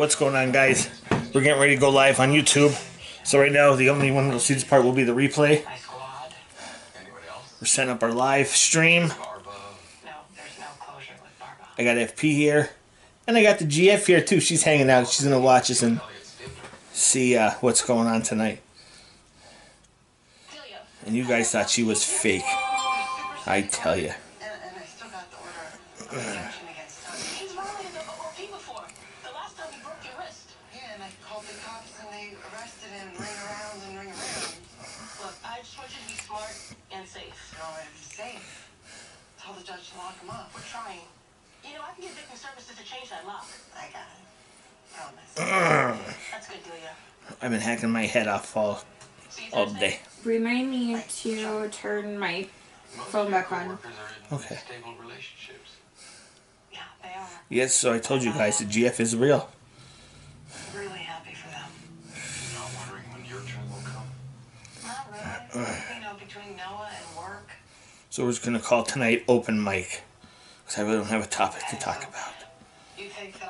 What's going on, guys? We're getting ready to go live on YouTube. So, right now, the only one that'll see this part will be the replay. We're setting up our live stream. I got FP here. And I got the GF here, too. She's hanging out. She's to watch us and see uh, what's going on tonight. And you guys thought she was fake. I tell you. Victim services to change that lock. I got it. Oh, Promise. That's good, Delia. I've been hacking my head off all, all day. Remind me to turn my Phone back on. coworkers are in Okay. stable relationships. Yeah, they are. Yes, so I told you guys the uh-huh. GF is real. Really happy for them. Not wondering when your turn will come. Not really. Uh, you know, between Noah and work. So we're just going to call tonight open mic. Because I really don't have a topic to talk about. You think that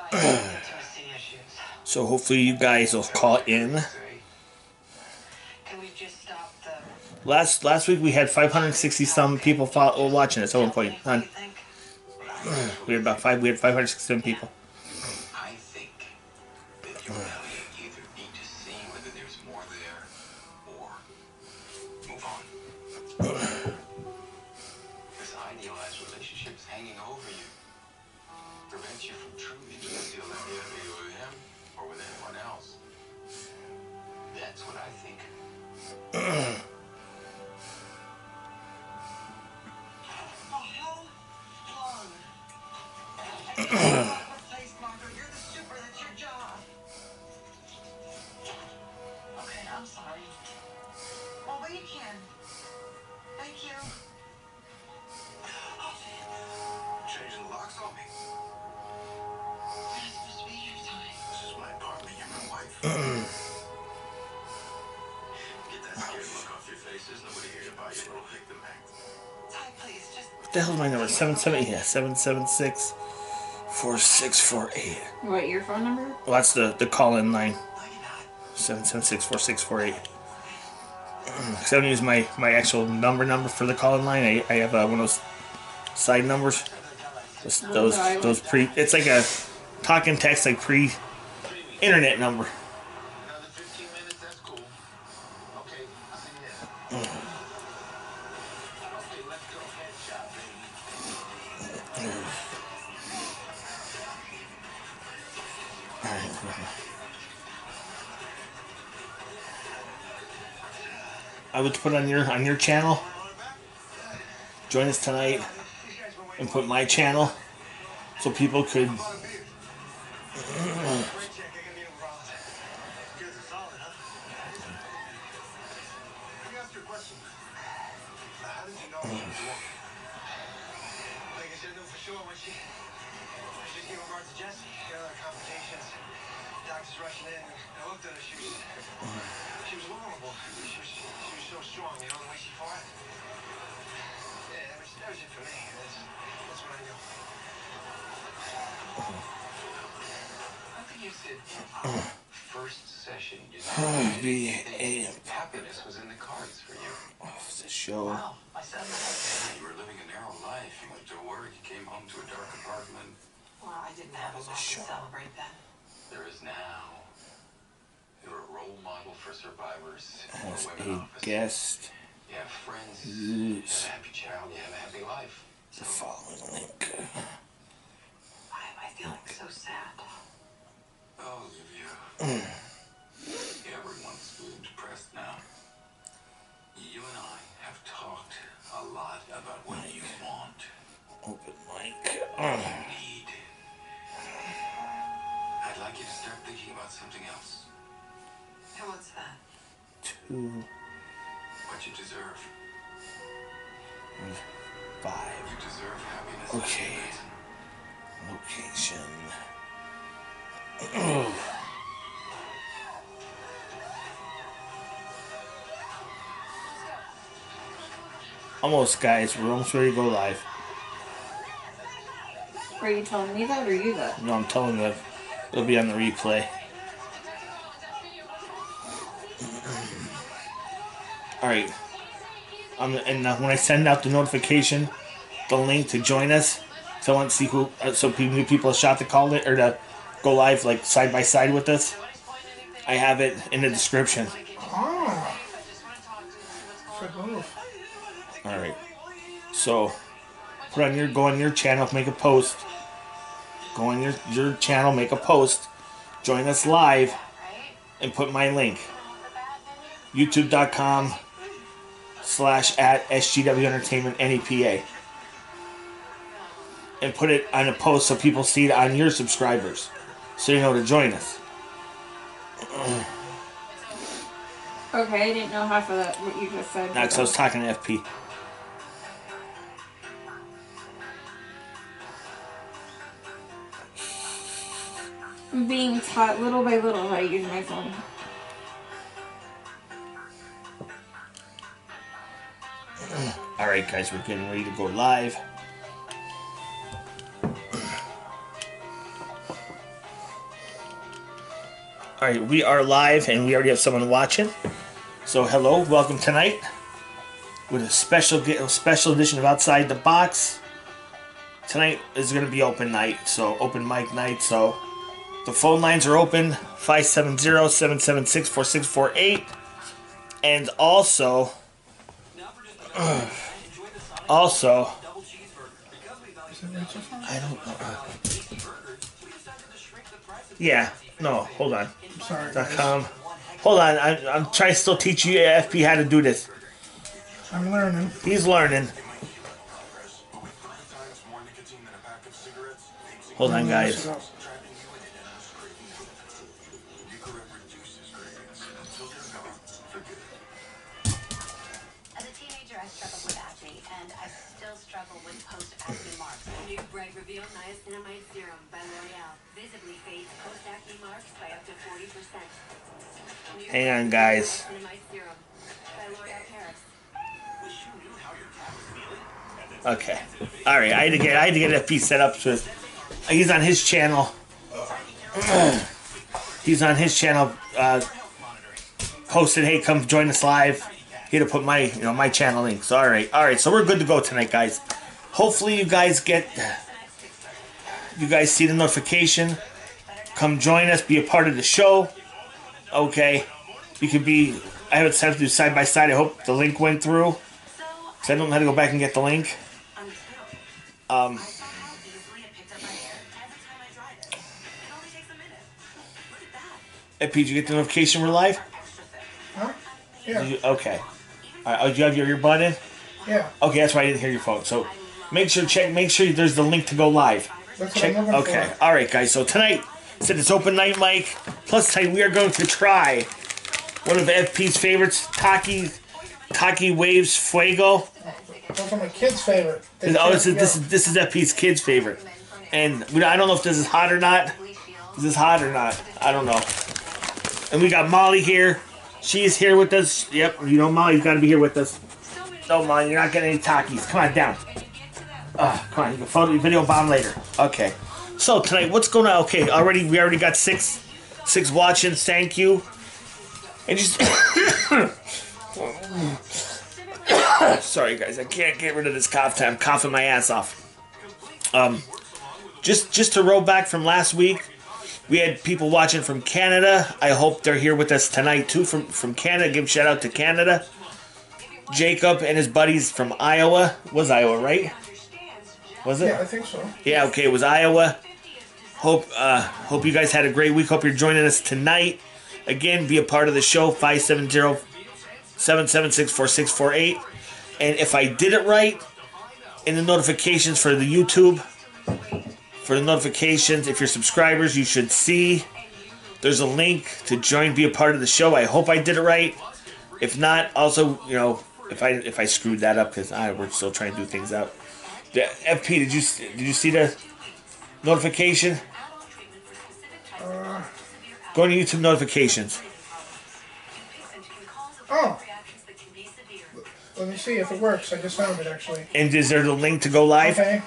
I have intimacy issues? So hopefully you guys will call in. Last last week we had 560 some people follow, oh, watching us. Oh, one point. We had about five. We had 567 people. 770, yeah, 776 4648. What, your phone number? Well, that's the, the call in line. No, you're not. 776 4648. 7 is my, my actual number number for the call in line. I, I have uh, one of those side numbers. Those, those, those pre. It's like a talk and text, like pre internet number. I would put on your on your channel. Join us tonight and put my channel so people could. Almost, guys. We're almost ready to go live. Are you telling me that or you that? No, I'm telling you. It'll be on the replay. All right. Um, and uh, when I send out the notification, the link to join us, so I want to see who, uh, so new people a shot to call it or to go live like side by side with us. I have it in the description. So, put on your go on your channel, make a post. Go on your your channel, make a post. Join us live, and put my link. YouTube.com slash at SGW Entertainment NEPA. And put it on a post so people see it on your subscribers. So you know to join us. Okay, I didn't know half of that what you just said. 'cause I was talking to FP. I'm being taught little by little how to use my phone. All right, guys, we're getting ready to go live. All right, we are live, and we already have someone watching. So, hello, welcome tonight with a special special edition of Outside the Box. Tonight is going to be open night, so open mic night. So, the phone lines are open 570-776-4648, and also. Also, I don't know. Uh, yeah, no, hold on. I'm sorry. Dot com. Hold on, I, I'm trying to still teach you FP how to do this. I'm learning. He's learning. Hold on, guys. Hang on, guys. Okay. All right. I had to get I had to get FP set up to. He's on his channel. He's on his channel. Uh, posted, "Hey, come join us live." He had to put my you know my channel links. All right, all right. So we're good to go tonight, guys. Hopefully you guys get. You guys see the notification. Come join us. Be a part of the show. Okay. You could be. I have it set up to do side by side. I hope the link went through. So, Cause I don't know how to go back and get the link. on Um, the pill. How easily it picked up my hair every time I dried it. It only takes a minute. Look at that. Hey, Pete, did you get the notification we're live? Huh? Yeah. you, okay. All right, oh, do you have your earbud in? Yeah. Okay, that's why I didn't hear your phone. So make sure check. Make sure there's the link to go live. That's what Check. I'm Okay. for. All right, guys. So tonight, since it's open night, Mike. Plus tonight we are going to try one of FP's favorites, Taki, Taki Waves Fuego. Those are my kids' favorite. They Oh, this is this is this is FP's kid's favorite, and we, I don't know if this is hot or not. Is this hot or not? I don't know. And we got Molly here. She is here with us. Yep, you know Molly's got to be here with us. No, Molly, you're not getting any Takis. Come on down. Uh, come on, you can photo video bomb later. Okay. So tonight, what's going on? Okay, already we already got six six watching. Thank you. And just sorry guys, I can't get rid of this cough time. I'm coughing my ass off. Um, just just to roll back from last week, we had people watching from Canada. I hope they're here with us tonight too from from Canada. Give shout out to Canada. Jacob and his buddies from Iowa. Was Iowa right? Was it? Yeah, I think so. Yeah, okay, it was Iowa. Hope uh, hope you guys had a great week. Hope you're joining us tonight. Again, be a part of the show 570-776-4648. And if I did it right, in the notifications for the YouTube, for the notifications, if you're subscribers, you should see there's a link to join, be a part of the show. I hope I did it right. If not, also, you know, if I if I screwed that up, because I we're still trying to do things out. FP, did you did you see the notification? Go to YouTube notifications. Oh, let me see if it works. I just found it actually. And is there the link to go live? Okay.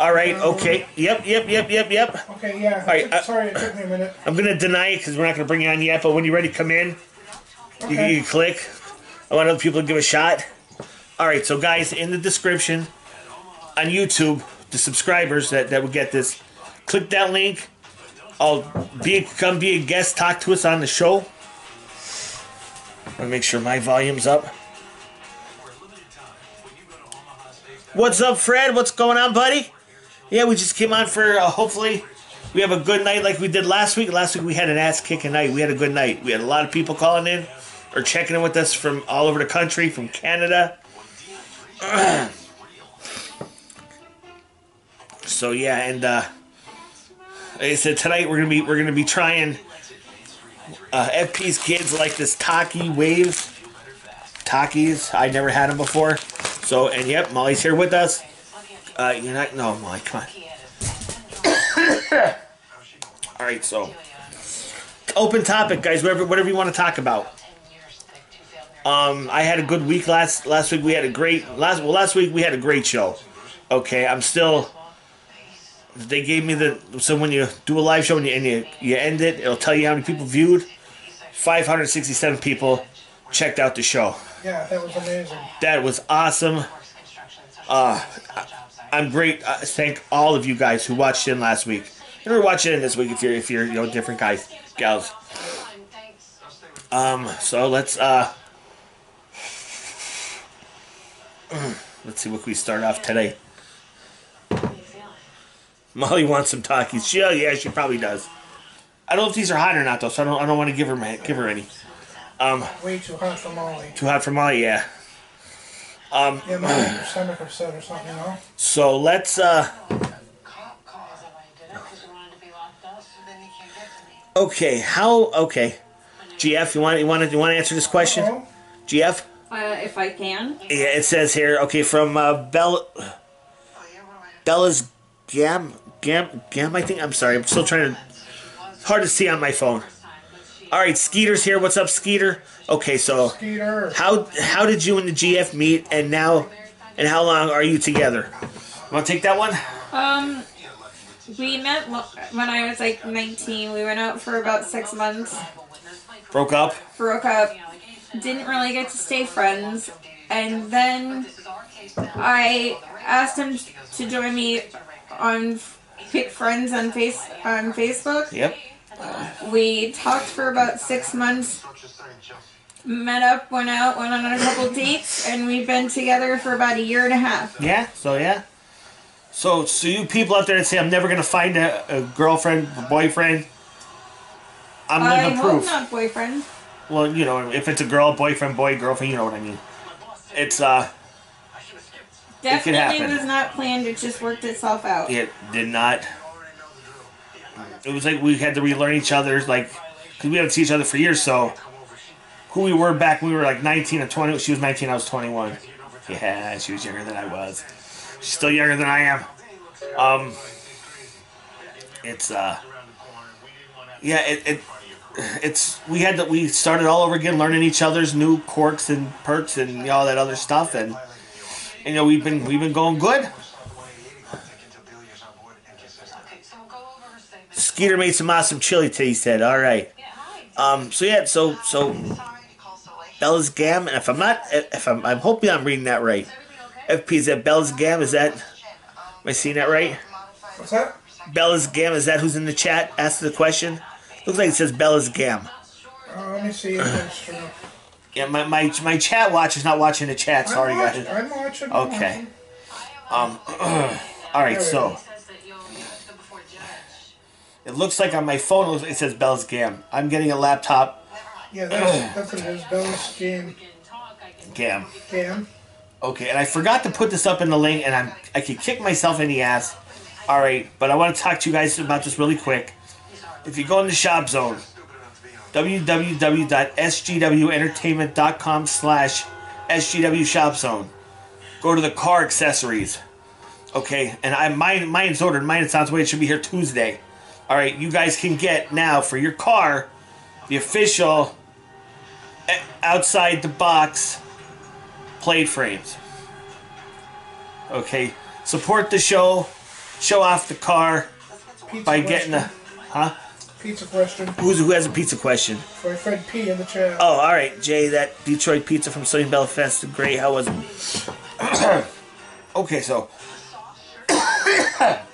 All right. Okay. Yep. Yep. Yep. Yep. Yep. Okay, yeah. right, It took- uh, sorry, it took me a minute. I'm gonna deny it because we're not gonna bring you on yet. But when you're ready, to come in. You, Okay. you click. I want other people to give a shot. All right. So guys, in the description on YouTube, the subscribers that that would get this, click that link. I'll be come be a guest, talk to us on the show. I'll make sure my volume's up. What's up, Fred? What's going on, buddy? Yeah, we just came on for uh, hopefully we have a good night like we did last week. Last week we had an ass kicking night. We had a good night. We had a lot of people calling in or checking in with us from all over the country, from Canada. so yeah, and uh, like I said tonight we're gonna be we're gonna be trying uh, FP's kids like this Taki waves. Takis. I never had them before. So and yep, Molly's here with us. Uh, you're not no Molly, come on. All right, so open topic, guys. Whatever, whatever you want to talk about. Um, I had a good week last last week. We had a great last well last week we had a great show. Okay, I'm still. They gave me the so when you do a live show and you, and you you end it, it'll tell you how many people viewed. 567 people checked out the show. Yeah, that was amazing. That was awesome. Uh, I'm great. Uh, thank all of you guys who watched in last week. And we're watching in this week if you're if you're you know different guys gals. Um. So let's uh. Let's see what we start off today. Molly wants some Takis. She, oh, yeah, she probably does. I don't know if these are hot or not though, so I don't I don't want to give her ma- give her any. Way too hot for Molly. Too hot for Molly, yeah. Um. Yeah, my stomach upset or something, you know? So let's uh. Cop calls if I did it because you wanted to be locked up, so then you can't get to me. Okay, how? Okay, GF, you want you want to you want to answer this question? Oh, GF, Uh, if I can. yeah, it says here. Okay, from uh, Bell yeah, what do I have? Bella's Gam Gam Gam. I think I'm sorry. I'm still trying to. Hard to see on my phone. All right, Skeeter's here. What's up, Skeeter? Okay, so Skeeter. how how did you and the GF meet, and now, and how long are you together? Want to take that one? Um, we met when I was like 19. We went out for about six months. Broke up. Broke up. Didn't really get to stay friends. And then I asked him to join me on Pick Friends on face on Facebook. Yep. We talked for about six months. Met up, went out, went on a couple dates, and we've been together for about a year and a half. Yeah. So yeah. So so you people out there that say I'm never gonna find a, a girlfriend, a boyfriend. I'm I living proof. not boyfriend. Well, you know, if it's a girl, boyfriend, boy, girlfriend, you know what I mean. It's uh, Definitely happen. was not planned. It just worked itself out. it did not. It was like we had to relearn each other's like, because we haven't seen each other for years. So, who we were back when we were like 19 or 20. She was 19, I was 21. Yeah, she was younger than I was. She's still younger than I am. Um, it's uh, yeah, it, it it's we had to we started all over again, learning each other's new quirks and perks and you know, all that other stuff, and you know we've been we've been going good. Okay, so we'll go over her statement. Skeeter made some awesome chili today. He said, "All right." Um. So yeah. So so Sorry to call so late. Bella's Gam, and if I'm not, if I'm, I'm hoping I'm reading that right. FP is that Bella's Gam? Is that? Am I seeing that right? What's that? Bella's Gam. Is that who's in the chat? Ask the question. Looks like it says Bella's Gam. Oh, let me see if that's true. Yeah, my, my my chat watch is not watching the chat. Sorry, I'm watching. guys. I'm watching. Okay. Um. all right. So Says that you'll go before judge. it looks like on my phone it says Bell's Gam. I'm getting a laptop Yeah, that's, that's what it is. Bella's game. Gam. Game. Okay, and I forgot to put this up in the link, and I'm I could kick myself in the ass. All right, but I want to talk to you guys about this really quick. If you go in the shop zone, www.sgwentertainment.com slash sgw shop zone. Go to the car accessories. Okay, and I mine mine's ordered. Mine sounds way it should be here Tuesday. All right, you guys can get now for your car the official eh, outside the box plate frames. Okay, support the show. show off the car by getting a. Huh? Pizza question Who's who has a pizza question? for Fred P in the chat. Oh, all right, Jay. That Detroit pizza from Sunny Bell Fest, great. How was it? okay, so.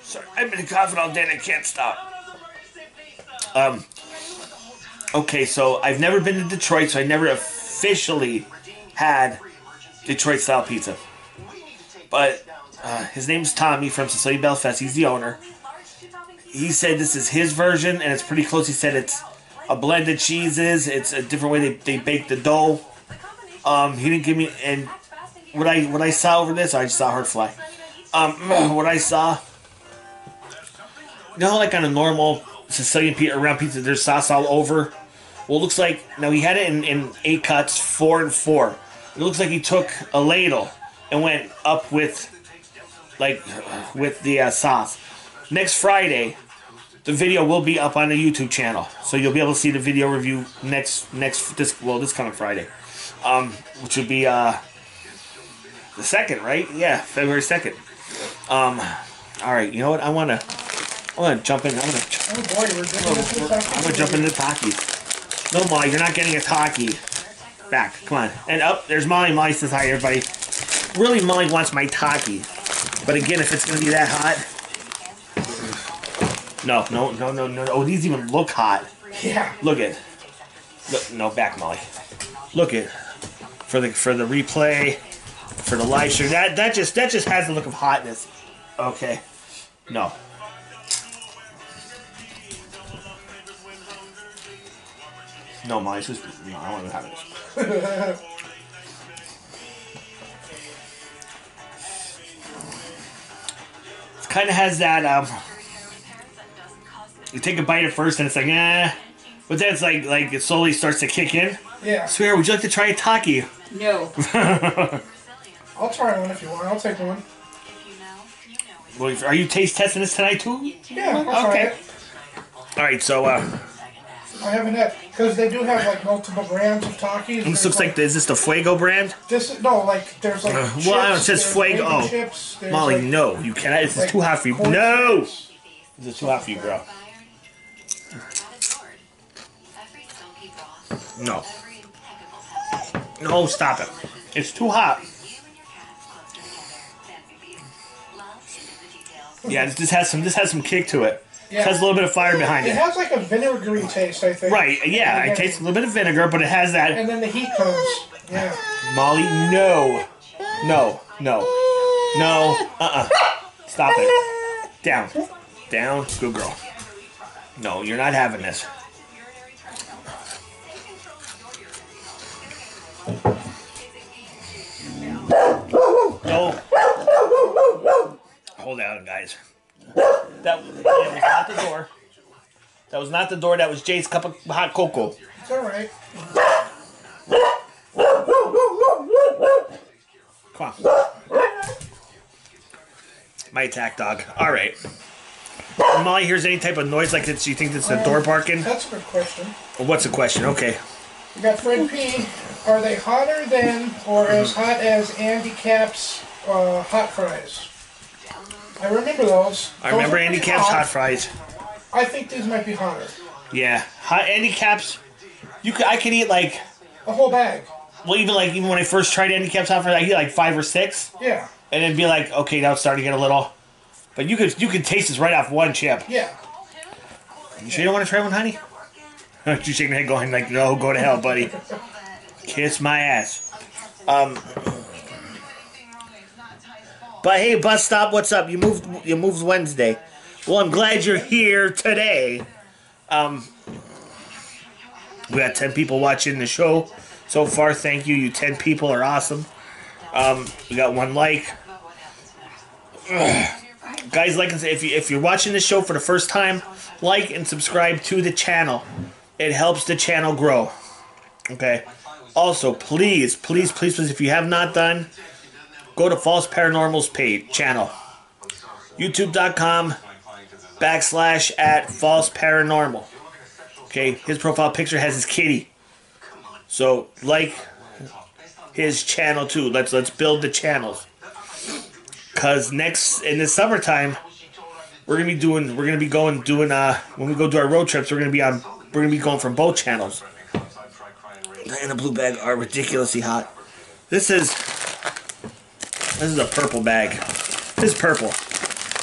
Sorry, I've been coughing all day and I can't stop. Um. Okay, so I've never been to Detroit, so I never officially had Detroit style pizza. But uh, his name's Tommy from Sunny Bell Fest. He's the owner. He said this is his version, and it's pretty close. He said it's a blend of cheeses. It's a different way they, they bake the dough. Um, he didn't give me and what I what I saw over this, I just saw her fly. Um, what I saw, you know, like on a normal Sicilian pizza, around pizza, there's sauce all over. Well, it looks like now he had it in, in eight cuts, four and four. It looks like he took a ladle and went up with like with the uh, sauce. Next Friday, the video will be up on the YouTube channel, so you'll be able to see the video review next next this well this coming Friday, um, which would be uh the second, right? Yeah, February second. Um, all right, you know what? I wanna I wanna jump in. I'm gonna Oh boy, we're getting the topic. I'm gonna jump into Takis. No, Molly, you're not getting a Taki. Back, come on. And up, there's Molly. Molly says hi, everybody. Really, Molly wants my Taki. But again, if it's gonna be that hot. No, no, no, no, no. Oh, these even look hot. Yeah. Look at. Look, no, back, Molly. Look at. For the for the replay, for the live stream. That that just that just has the look of hotness. Okay. No. No, Molly, it's just no. I want to have this. It kind of has that. Um, you take a bite at first, and it's like, eh. But then it's like, like it slowly starts to kick in. Yeah. Swear, would you like to try a taki? No. I'll try one if you want. I'll take one. Well, are you taste testing this tonight too? Yeah, I'll try Okay. it. All right, so uh, I haven't had because they do have like multiple brands of Takis. this looks like is this the Fuego brand? this. No, like there's like Uh, chips, well, I don't- it says Fuego. Oh. chips, Molly, like, no, you cannot. This is like too hot for you. No, chips. this is too hot for you, bro. No, no, stop it. It's too hot. Yeah, this, has some. This has some kick to it. It has a little bit of fire behind It it. has like a vinegary taste, I think. Right? Yeah, it tastes a little bit of vinegar, but it has that. And then the heat comes. Yeah. Molly, no, no, no, no. Uh, uh Stop it. Down, down. Good girl. No, you're not having this. No. Hold on, guys. That, that was not the door. That was not the door. That was Jay's cup of hot cocoa. It's alright. Come on. My attack dog. All right. When Molly hears any type of noise like this, do you think it's a um, door barking? That's a good question. Or what's the question? Okay. We got Fred P. Are they hotter than or as hot as Andy Capp's uh, hot fries? I remember those. I Those remember Andy Capp's hot fries. I think these might be hotter. Yeah, hot Andy Capps. You could, I could eat like, A whole bag. well, even like even when I first tried Andy Capps hot fries, I eat like five or six, Yeah. and it'd be like, okay, now it's starting to get a little. But you could you could taste this right off one chip. Yeah. You sure you don't want to try one, honey? you shaking your head, going like, no, go to hell, buddy. Kiss my ass. Um. But hey, bus stop, what's up? You moved. You moved Wednesday. Well, I'm glad you're here today. Um. We got ten people watching the show so far. Thank you. You ten people are awesome. Um. We got one like. Guys, like if you if you're watching this show for the first time, like and subscribe to the channel. It helps the channel grow. Okay. Also, please, please, please, please, if you have not done, go to False Paranormal's page channel. YouTube.com backslash at False Paranormal. Okay, his profile picture has his kitty. So like his channel too. Let's let's build the channels. Cause next in the summertime, we're gonna be doing. We're gonna be going doing. Uh, when we go do our road trips, we're gonna be on. We're gonna be going from both channels. And the blue bag are ridiculously hot. This is. This is a purple bag. This is purple.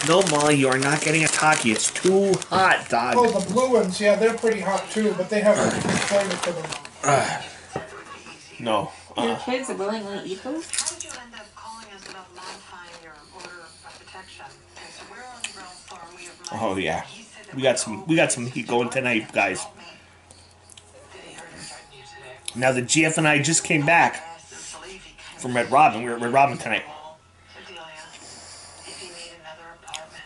No, Molly, you are not getting a Taki. It's too hot, dog. Oh, the blue ones, yeah, they're pretty hot too, but they have a flavor to them. No. Your Uh, kids willingly eat those? How did you end up calling us about modifying your order of protection? Okay, we're on the ground floor. We have oh yeah. He said that We got some. We got some heat going tonight, guys. Now the GF and I just came back Asked us to leave. He came from Red Robin. We were at Red Robin tonight. Adelia, if you need another apartment,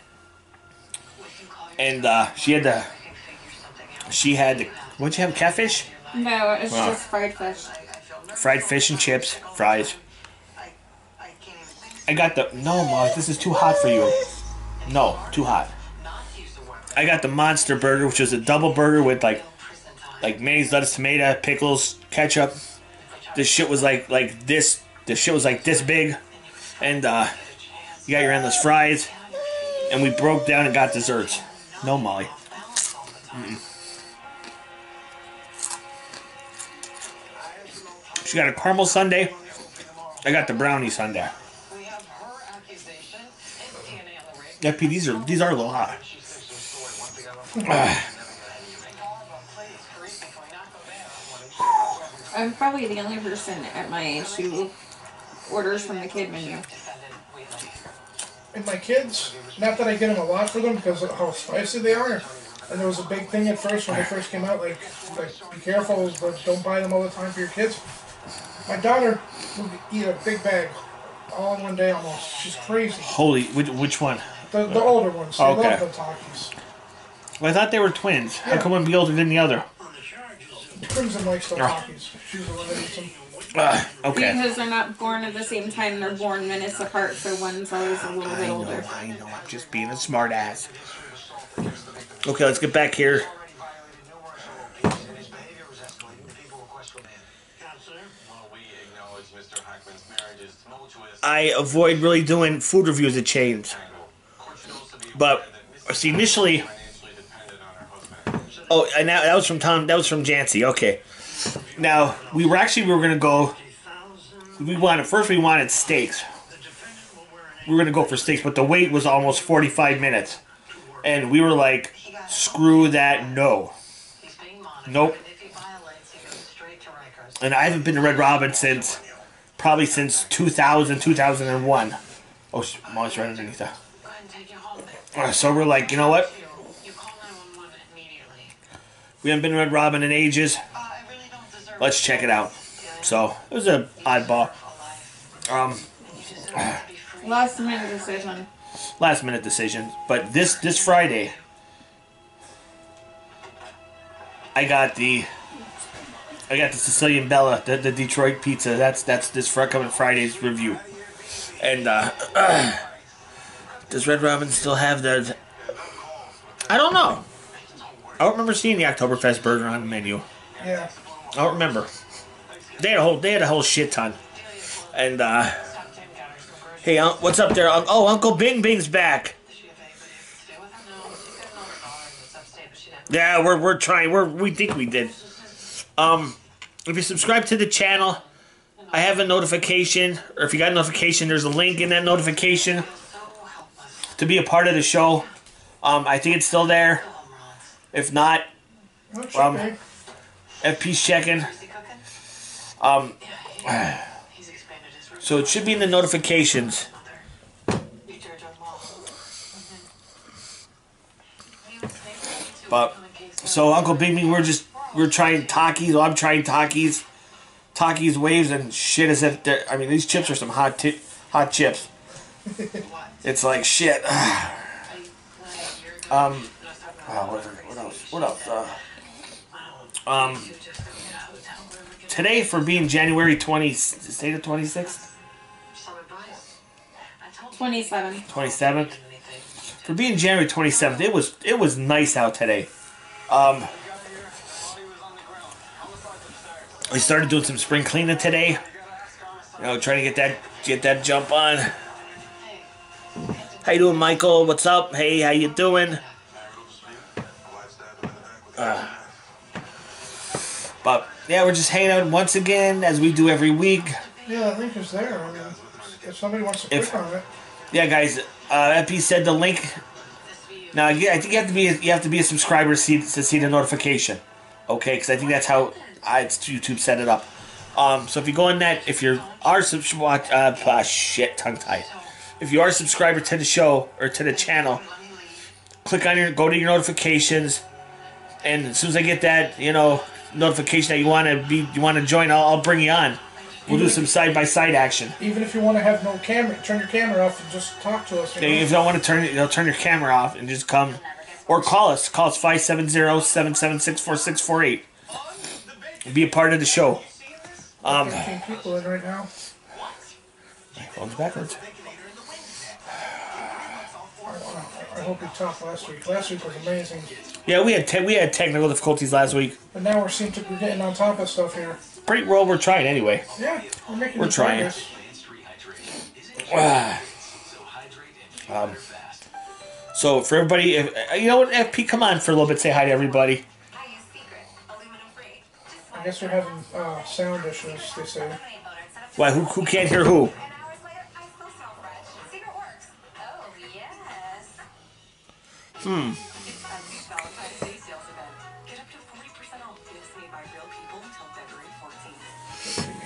we can call you. And uh, she had the. We can figure something out. She had. The, what'd you have? Catfish? No, it's Wow. just fried fish. I, I feel nervous. Fried fish and chips, fries. I, I can't even think. I got the. No, Molly, this is too hot for you. No, too hot. Not to use the word I got the monster burger, which was a double burger with like. Like mayonnaise, lettuce, tomato, pickles, ketchup. This shit was like like this. This shit was like this big, and uh, you got your endless fries, and we broke down and got desserts. No, Molly. Mm-mm. She got a caramel sundae. I got the brownie sundae. Yeah, P, these are these are a little hot. She sticks to her story. One thing I don't please, Carissa, can we not go there? I'm probably the only person at my age who orders from the kid menu. And my kids, not that I get them a lot for them because of how spicy they are. And there was a big thing at first when they first came out, like, like be careful, but don't buy them all the time for your kids. My daughter would eat a big bag all in one day almost. She's crazy. Holy, which, which one? The, the older ones, they Okay. love the Takis. Well, I thought they were twins. How come one be older than the other? Crimson likes the Yeah. She's the one that them. Uh, okay. Because they're not born at the same time, they're born minutes apart, so one's always a little I bit know, older. I know. I'm just being a smart ass. Okay, let's get back here. already violated numerous OOPs, and his behavior was escalating. People were questioning him. Counselor? Well, we acknowledge Mr. Hackman's marriage is tumultuous. I avoid really doing food reviews at chains. Court should also be But, aware that Mrs. see, initially- financially dependent on her husband. Oh, and that, that was from Tom. That was from Jancy. Okay. Now we were actually we were gonna go. We wanted first. We wanted steaks. We were gonna go for steaks, but the wait was almost forty five minutes, and we were like, "Screw that, no." Nope. And I haven't been to Red Robin since probably since 2000, 2001. Oh, Molly's right underneath that. So we're like, you know what? You, you call 911 immediately. We haven't been Red Robin in ages. Uh, I really don't deserve Let's check it out. So it was a oddball. Um, You deserve to be free. Last minute decision. last minute decision. But this this Friday, I got the I got the Sicilian Bella, the, the Detroit pizza. That's that's this for coming Friday's review. And uh, does Red Robin still have the? I don't know. I don't remember seeing the Oktoberfest burger on the menu. Yeah. I don't remember. They had a whole they had a whole shit ton. And uh, Stop Tim Gowder's for groceries. hey, un- what's up there? Un- oh, Uncle Bing Bing's back. Does she have anybody that can stay with her? No, she's got another daughter that's upstate, but she didn't. Yeah, we're we're trying. We're we think we did. Um, if you subscribe to the channel, I have a notification, or if you got a notification, there's a link in that notification to be a part of the show. Um, I think it's still there. Home runs. If not, Well, it Um, should be. FP's checking. Is he cooking? Um, Yeah, he, he's expanded his room. so it should be in the notifications. Mother. You George on wall. But so Uncle Bing Bing, we're just we're trying Takis. Well, I'm trying Takis, Takis waves and shit. As if they're. I mean, these chips are some hot ti- hot chips. It's like shit. um. Oh, what, what else? What else? Uh, um. Today, for being January 20, say the 26th, Some advice. I told you 27. 27th. For being January 27th, it was it was nice out today. Um, we started doing some spring cleaning today. You know, trying to get that get that jump on. Hey, can't deny How you doing, Michael? What's up? Hey, how you doing? But yeah, we're just hanging out once again as we do every week. Yeah, the link is there. I mean, if somebody wants to If- on it, Yeah, guys. Uh, FP said the link. Now, yeah, I think you have to be you have to be a subscriber to see to see the notification. Okay, because I think that's how I, it's YouTube set it up. Um, so if you go on that, if you are sub- watch, uh, ah, shit, tongue tied. If you are a subscriber to the show or to the channel, click on your go to your notifications, and as soon as I get that, you know, notification that you want to be you want to join, I'll, I'll bring you on. We'll do some side by side action. even if you want to have no camera, turn your camera off and just talk to us. You. If you don't want to turn it, you know, turn your camera off and just come. Or call us. Call us 570-776-4648. Be a part of the show. Um, 15 people in right now. phone's backwards. I hope you topped last week. Last week was amazing, Yeah, we had te- we had technical difficulties last week. but now we seem to be getting on top of stuff here. Pretty well, we're trying anyway. Yeah, we're making We're good trying. um, so for everybody, if, uh, you know what, FP, come on for a little bit. Say hi to everybody. I use secret, aluminum free. I guess we're having uh, sound issues. They say. donate voter instead of Why? Who, who can't hear who? And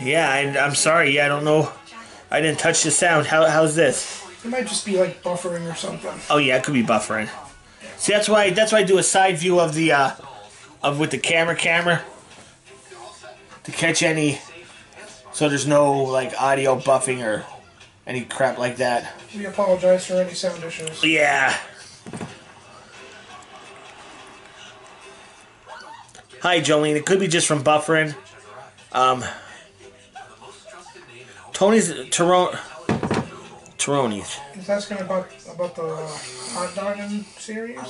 Yeah, I, I'm sorry. Yeah, I don't know. I didn't touch the sound. How, how's this? It might just be like buffering or something. Oh yeah, it could be buffering. See, that's why that's why I do a side view of the uh, of with the camera camera to catch any, so there's no like audio buffing or any crap like that. We apologize for any sound issues. Yeah. Hi, Jolene. It could be just from buffering. Um, Tony's Tyrone. Tyronies. He's asking about about the uh, hot dogging series.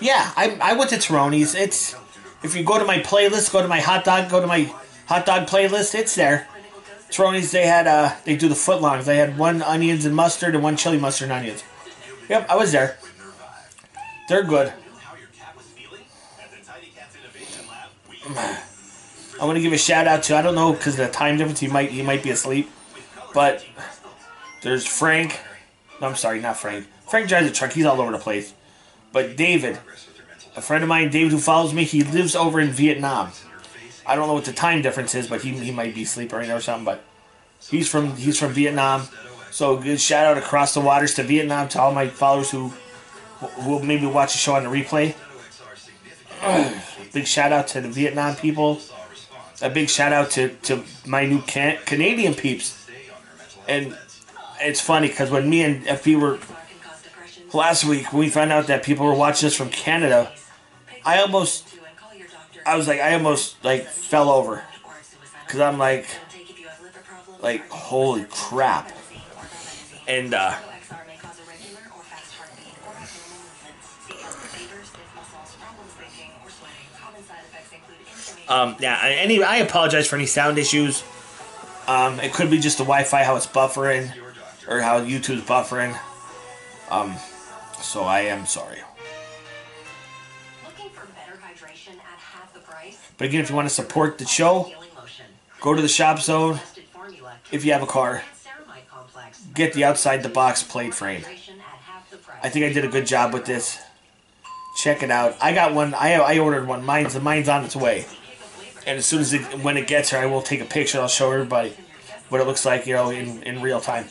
Yeah, I, I went to Tyroni's. It's if you go to my playlist, go to my hot dog, go to my hot dog playlist. It's there. Tyroni's. They had uh they do the footlongs. They had one onions and mustard and one chili mustard and onions. Yep, I was there. They're good. I want to give a shout out to I don't know because of the time difference. He might he might be asleep, but there's Frank. No, I'm sorry, not Frank. Frank drives a truck. He's all over the place. But David, a friend of mine, David, who follows me, he lives over in Vietnam. I don't know what the time difference is, but he, he might be asleep right now or something. But he's from he's from Vietnam. So good shout out across the waters to Vietnam to all my followers who who will maybe watch the show on the replay. big shout out to the Vietnam people. A big shout out to, to my new can- Canadian peeps. And it's funny because when me and FP were last week we found out that people were watching us from Canada, I almost, I was like, I almost like fell over because I'm like, like holy crap, and uh, um, yeah. I- Any, I apologize for any sound issues. Um, it could be just the Wi-Fi how it's buffering, or how YouTube's buffering. Um, so I am sorry. Looking for better hydration at half the price? But again, if you want to support the show, go to the shop zone. If you have a car, And ceramide complex. get the outside the box plate frame. Hydration at half the price. I think I did a good job with this. Check it out. I got one. I I ordered one. Mine's mine's on its way. And as soon as it when it gets here, I will take a picture. I'll show everybody what it looks like, you know, in, in real time.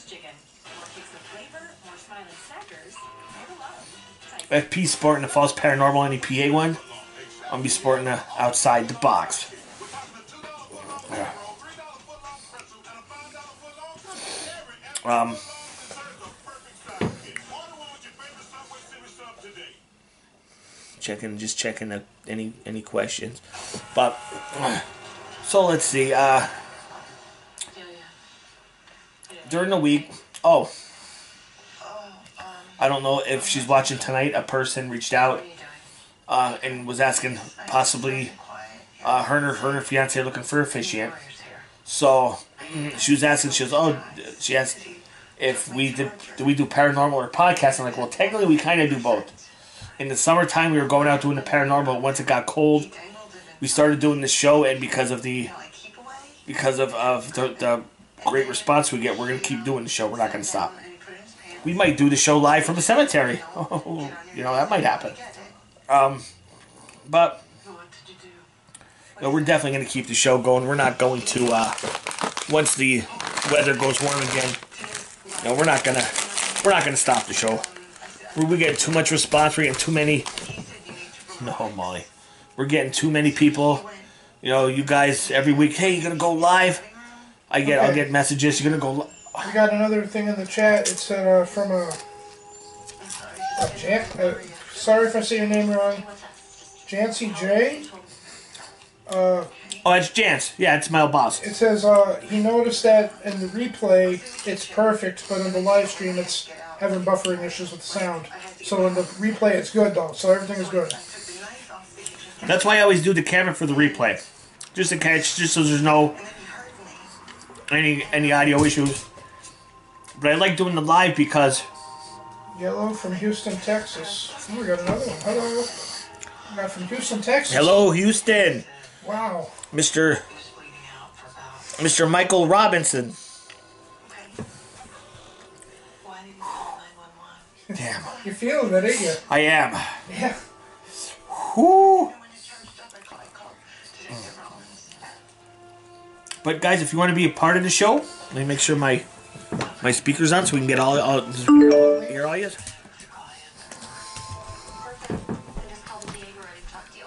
FP sporting the false paranormal NEPA one. I'm gonna be sporting the outside the box. Yeah. Um. Checking, just checking the, any any questions, but so let's see. Uh, during the week, oh, I don't know if she's watching tonight. A person reached out uh, and was asking possibly uh, her and her, her and her fiance looking for a fish officiant. So she was asking, she was, oh, she asked if we did do we do paranormal or podcast. I'm like, well, technically we kind of do both. In the summertime, we were going out doing the paranormal. Once it got cold, we started doing the show, and because of the because of, of the, the great response we get, we're gonna keep doing the show. We're not gonna stop. We might do the show live from the cemetery. you know that might happen. Um, but you know, we're definitely gonna keep the show going. We're not going to uh, once the weather goes warm again. You know, we're not gonna we're not gonna stop the show. We're, we getting too much response. We're getting too many. No, Molly. We're getting too many people. You know, you guys every week. Hey, you gonna go live? I get. I'll get messages. You're gonna go. Li- We got another thing in the chat. It said uh, from a, a Jan- uh, sorry if I say your name wrong. Jancy J. Uh, oh, it's Jance. Yeah, it's my old boss. it says uh, he noticed that in the replay it's perfect, but in the live stream it's having buffering issues with the sound. So in the replay it's good though. So everything is good. That's why I always do the camera for the replay, just in case, just so there's no any any audio issues. But I like doing the live because Yellow from Houston, Texas. Oh, we got another one. Hello. We got from Houston, Texas. hello Houston, Wow. Mister Mister Michael Robinson. Damn, You're feeling it, ain't you? I am. Yeah. Whoo. When it charged up, I called, I called Detective Rollins. But guys, if you want to be a part of the show, let me make sure my my speakers on so we can get all all hear all you. Perfect. I just called the Diego already talked to you.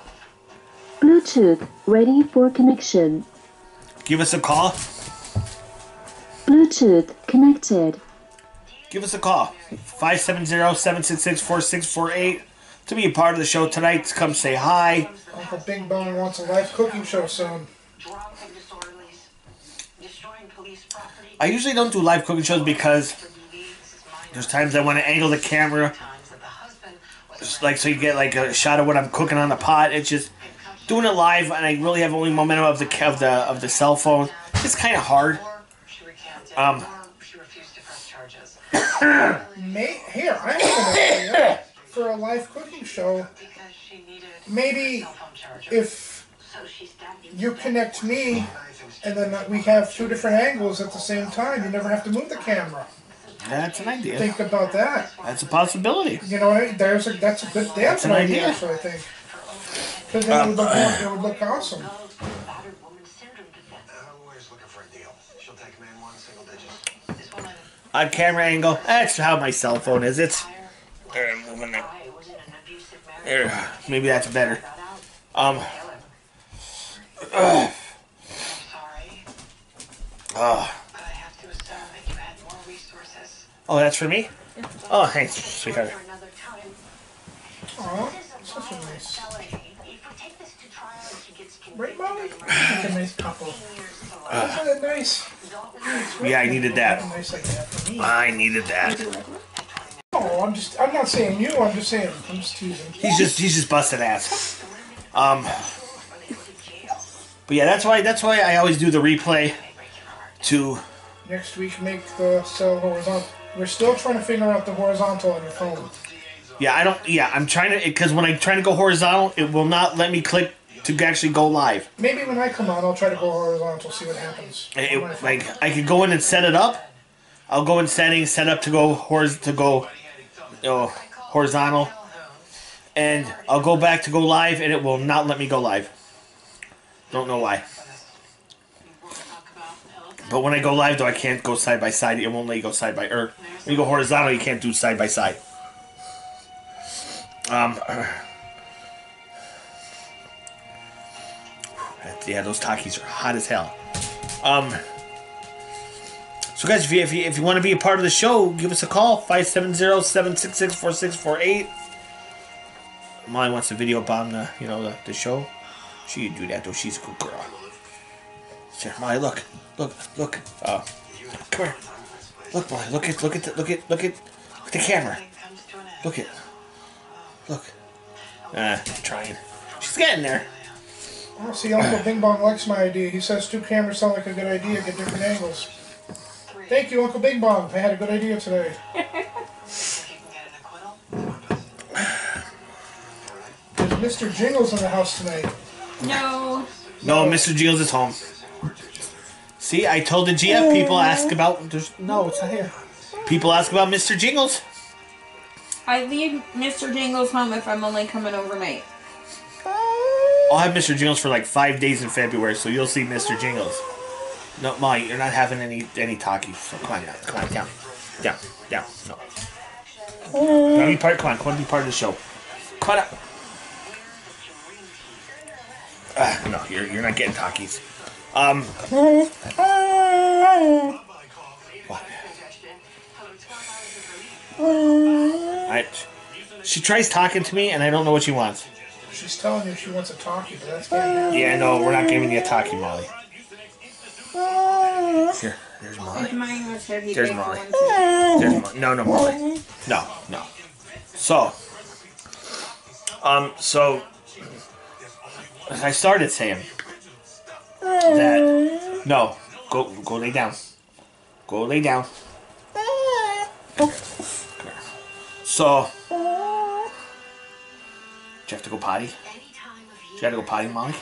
Bluetooth ready for connection. Give us a call. Bluetooth connected. Give us a call. 570-766-4648 to be a part of the show tonight. To come say hi. Uncle Bing Bong wants a live cooking show soon. Drop and disorderlies. Destroying police property. I usually don't do live cooking shows because For DV, this is minor. there's times I want to angle the camera, Times that the husband was just like so you get like a shot of what I'm cooking on the pot. It's just doing it live, and I really have only momentum of the of the of the cell phone. It's kind of hard. Or she recanted. Um, or she refused to press charges. May here, I have an idea for a live cooking show. Because she needed Maybe cell phone charger. if So she stabbed you. you connect me, and then we have two different angles at the same time, you never have to move the camera. That's an idea. Think about that. That's a possibility. You know, what I- there's a that's a good That's dancing an idea. idea. Actually, I think. Because then it um, would look it would look awesome. On camera angle. That's how my cell phone is. It's there. I'm moving it. I was in an abusive marriage. There. Maybe that's better. Um. I'm Oh. but I have to assume that you had more resources. Oh, that's for me. Oh, thanks, sweetheart. For another time. Aw, This is a such a nice. If we take this to trial and she gets right, Molly? of a nice couple. 15 years to life. Isn't that nice? Yeah, I needed that. A nice like that for me. I needed that. No, I'm just I'm not saying you. I'm just saying I'm just teasing. He's just he's just busted ass. Um. But yeah, that's why that's why I always do the replay. To Next week, make the cell horizontal. We're still trying to figure out the horizontal on your phone. yeah, I don't yeah I'm trying to because when I'm trying to go horizontal, it will not let me click to actually go live. Maybe when I come on, I'll try to go horizontal, see what happens. It, On my phone. like I could go in and set it up. I'll go in settings, set up to go horiz to go, you know, horizontal, and I'll go back to go live, and it will not let me go live. Don't know why. But when I go live, though, I can't go side by side. It won't let you go side by. Or when you go horizontal, you can't do side by side. Um. Yeah, those Takis are hot as hell. Um. So guys, if you, if you, if you want to be a part of the show, give us a call 570-766-4648. Molly wants to video bomb the you know the, the show. She can do that though. She's a good girl. Here, Molly, look, look, look. Uh, come here. Look, Molly, look at look at the, look at look at the camera. Look at look. Uh, trying. She's getting there. Oh, see, Uncle Bing Bong likes my idea. He says two cameras sound like a good idea. Get different angles. Thank you, Uncle Bing Bong. I had a good idea today. If you can get an acquittal, There's Mr. Jingles in the house tonight. No. No, Mr. Jingles is home. See, I told the GF people ask about. There's no, it's not here. People ask about Mr. Jingles. I leave Mr. Jingles home if I'm only coming overnight. I'll have Mr. Jingles for like five days in February, so you'll see Mr. Jingles. No, Molly, you're not having any any Takis. So come on down, come on down, down, down. No. Come on, be part. Come on, come on, be part of the show. Come on up. Ah, no, you're you're not getting Takis. Um. What? I, she tries talking to me, and I don't know what she wants. She's telling you she wants a Taki, but that's getting out. Yeah, no, we're not giving you a Taki, Molly. Here, there's Molly. If mine was heavy, There's Molly. There's Mo- no, no, Molly. No, no. So, um, so I started saying that no, go go lay down, go lay down. So, do you have to go potty? Do you have to go potty, Molly?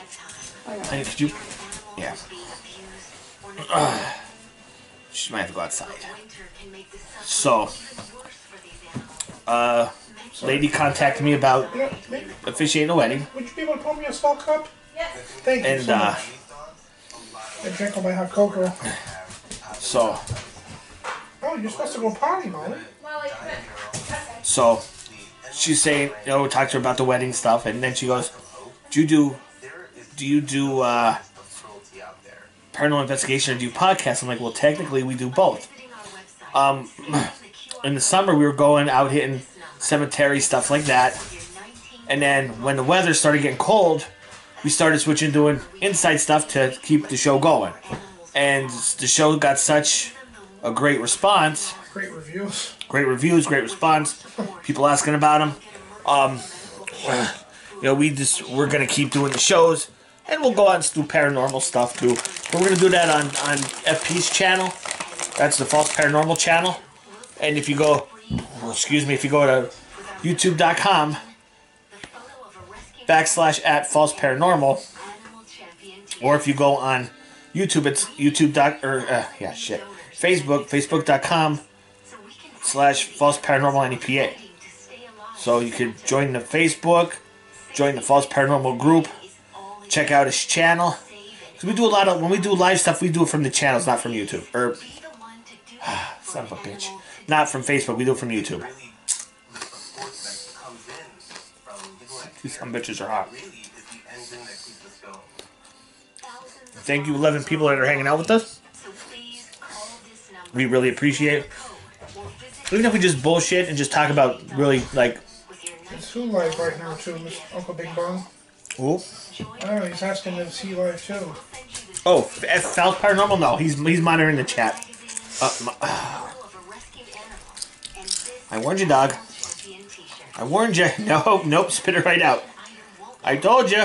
Honey, could you? Yeah. She might have to go outside. So, uh, lady contacted me about You officiating a wedding, would you be able to pour me a small cup? Yes. Thank you and so uh, much. I drink all my hot cocoa. so Oh, you're supposed to go potty, Molly. so she's saying, you know, talk to her about the wedding stuff, and then she goes, "Do you do, do you do uh, paranormal investigation or do you podcast?" I'm like, "Well, technically, we do both." Um, in the summer, we were going out hitting cemetery stuff like that, and then when the weather started getting cold, we started switching doing inside stuff to keep the show going, and the show got such a great response Great reviews. great reviews, great response, people asking about them. Um, you know, we just we're gonna keep doing the shows, and we'll go on and do paranormal stuff too. We're gonna do that on on FP's channel. That's the False Paranormal channel. And if you go, excuse me, if you go to YouTube.com backslash at False Paranormal, or if you go on YouTube, it's YouTube dot or uh, yeah shit, Facebook, Facebook.com slash false paranormal NEPA. So you could join the Facebook, join the false paranormal group, check out his channel. 'Cause we do a lot of when we do live stuff, we do it from the channels, not from YouTube. Or er, son of a bitch, not from Facebook. We do it from YouTube. These some bitches are hot. Thank you, 11 people that are hanging out with us. We really appreciate it. Even if we just bullshit and just talk about really like, It's who live right now too, Miss Uncle Big Bong. oh, I don't know, he's asking if he live too. oh, F- False Paranormal. No, he's he's monitoring the chat. Uh, my, I warned you, dog. I warned you. No, nope, spit it right out. I told you.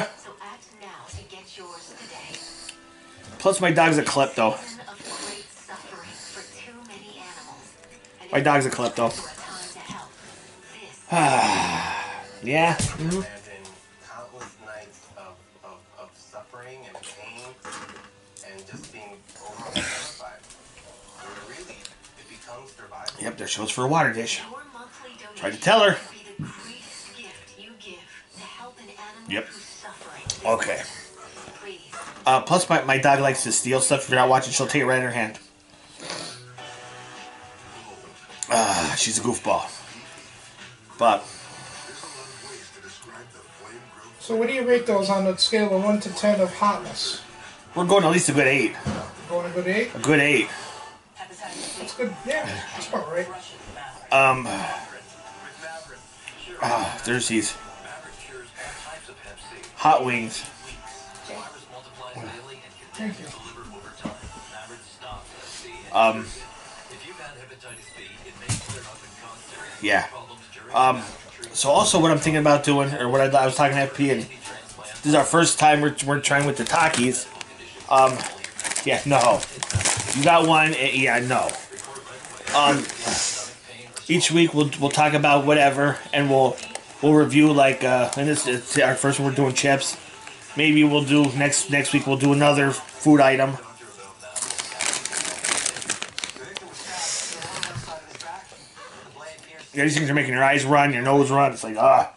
Plus, my dog's a klepto. My dog's a klepto. yeah. mhm. Imagine countless nights of, of, of suffering and pain and just being overall terrified. Where really it becomes survival. Yep, there shows for a water dish. Tried to tell her. Yep. Okay. Uh, plus, my, my dog likes to steal stuff. If you're not watching, she'll take it right in her hand. Ah, she's a goofball. But So what do you rate those on a scale of 1 to 10 of hotness? we're going at least a good eight. Going a good 8? A good eight. That's good. Yeah, that's about right. Um. Ah, there's these hot wings. Thank you. Um. Yeah. Um. So also, what I'm thinking about doing, or what I, I was talking to FP, and this is our first time we're, we're trying with the Takis. Um. Yeah. No. You got one. eh, Yeah. No. Um, each week we'll we'll talk about whatever, and we'll we'll review like uh, and this it's our first one we're doing chips. Maybe we'll do next next week we'll do another food item. These things are making your eyes run, your nose run. It's like ah,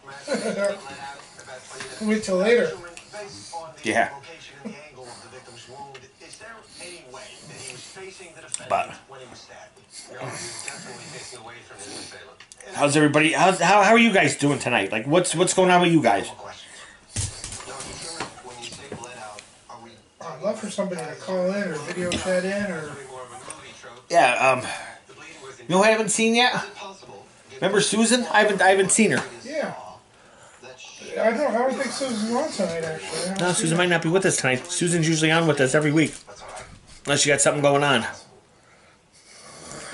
Wait till later. Based on the Yeah. location and the angle of the victim's wound, is there any way that he was facing the defendant But- when he was stabbed? No, he was definitely facing away from his assailant. how's everybody? How's, how how are you guys doing tonight? Like what's what's going on with you guys? Questions. No, he's here when you say bled out. Are we I'd love for somebody to call in or video chat in or Something more of a movie trope. Yeah. Um. The bleeding was You know who I haven't seen yet? Remember Susan? I haven't I haven't seen her. yeah. I don't. I don't think Susan's on tonight. Actually. No, Susan might not be with us tonight. Susan's usually on with us every week, That's all right. unless you got something going on. I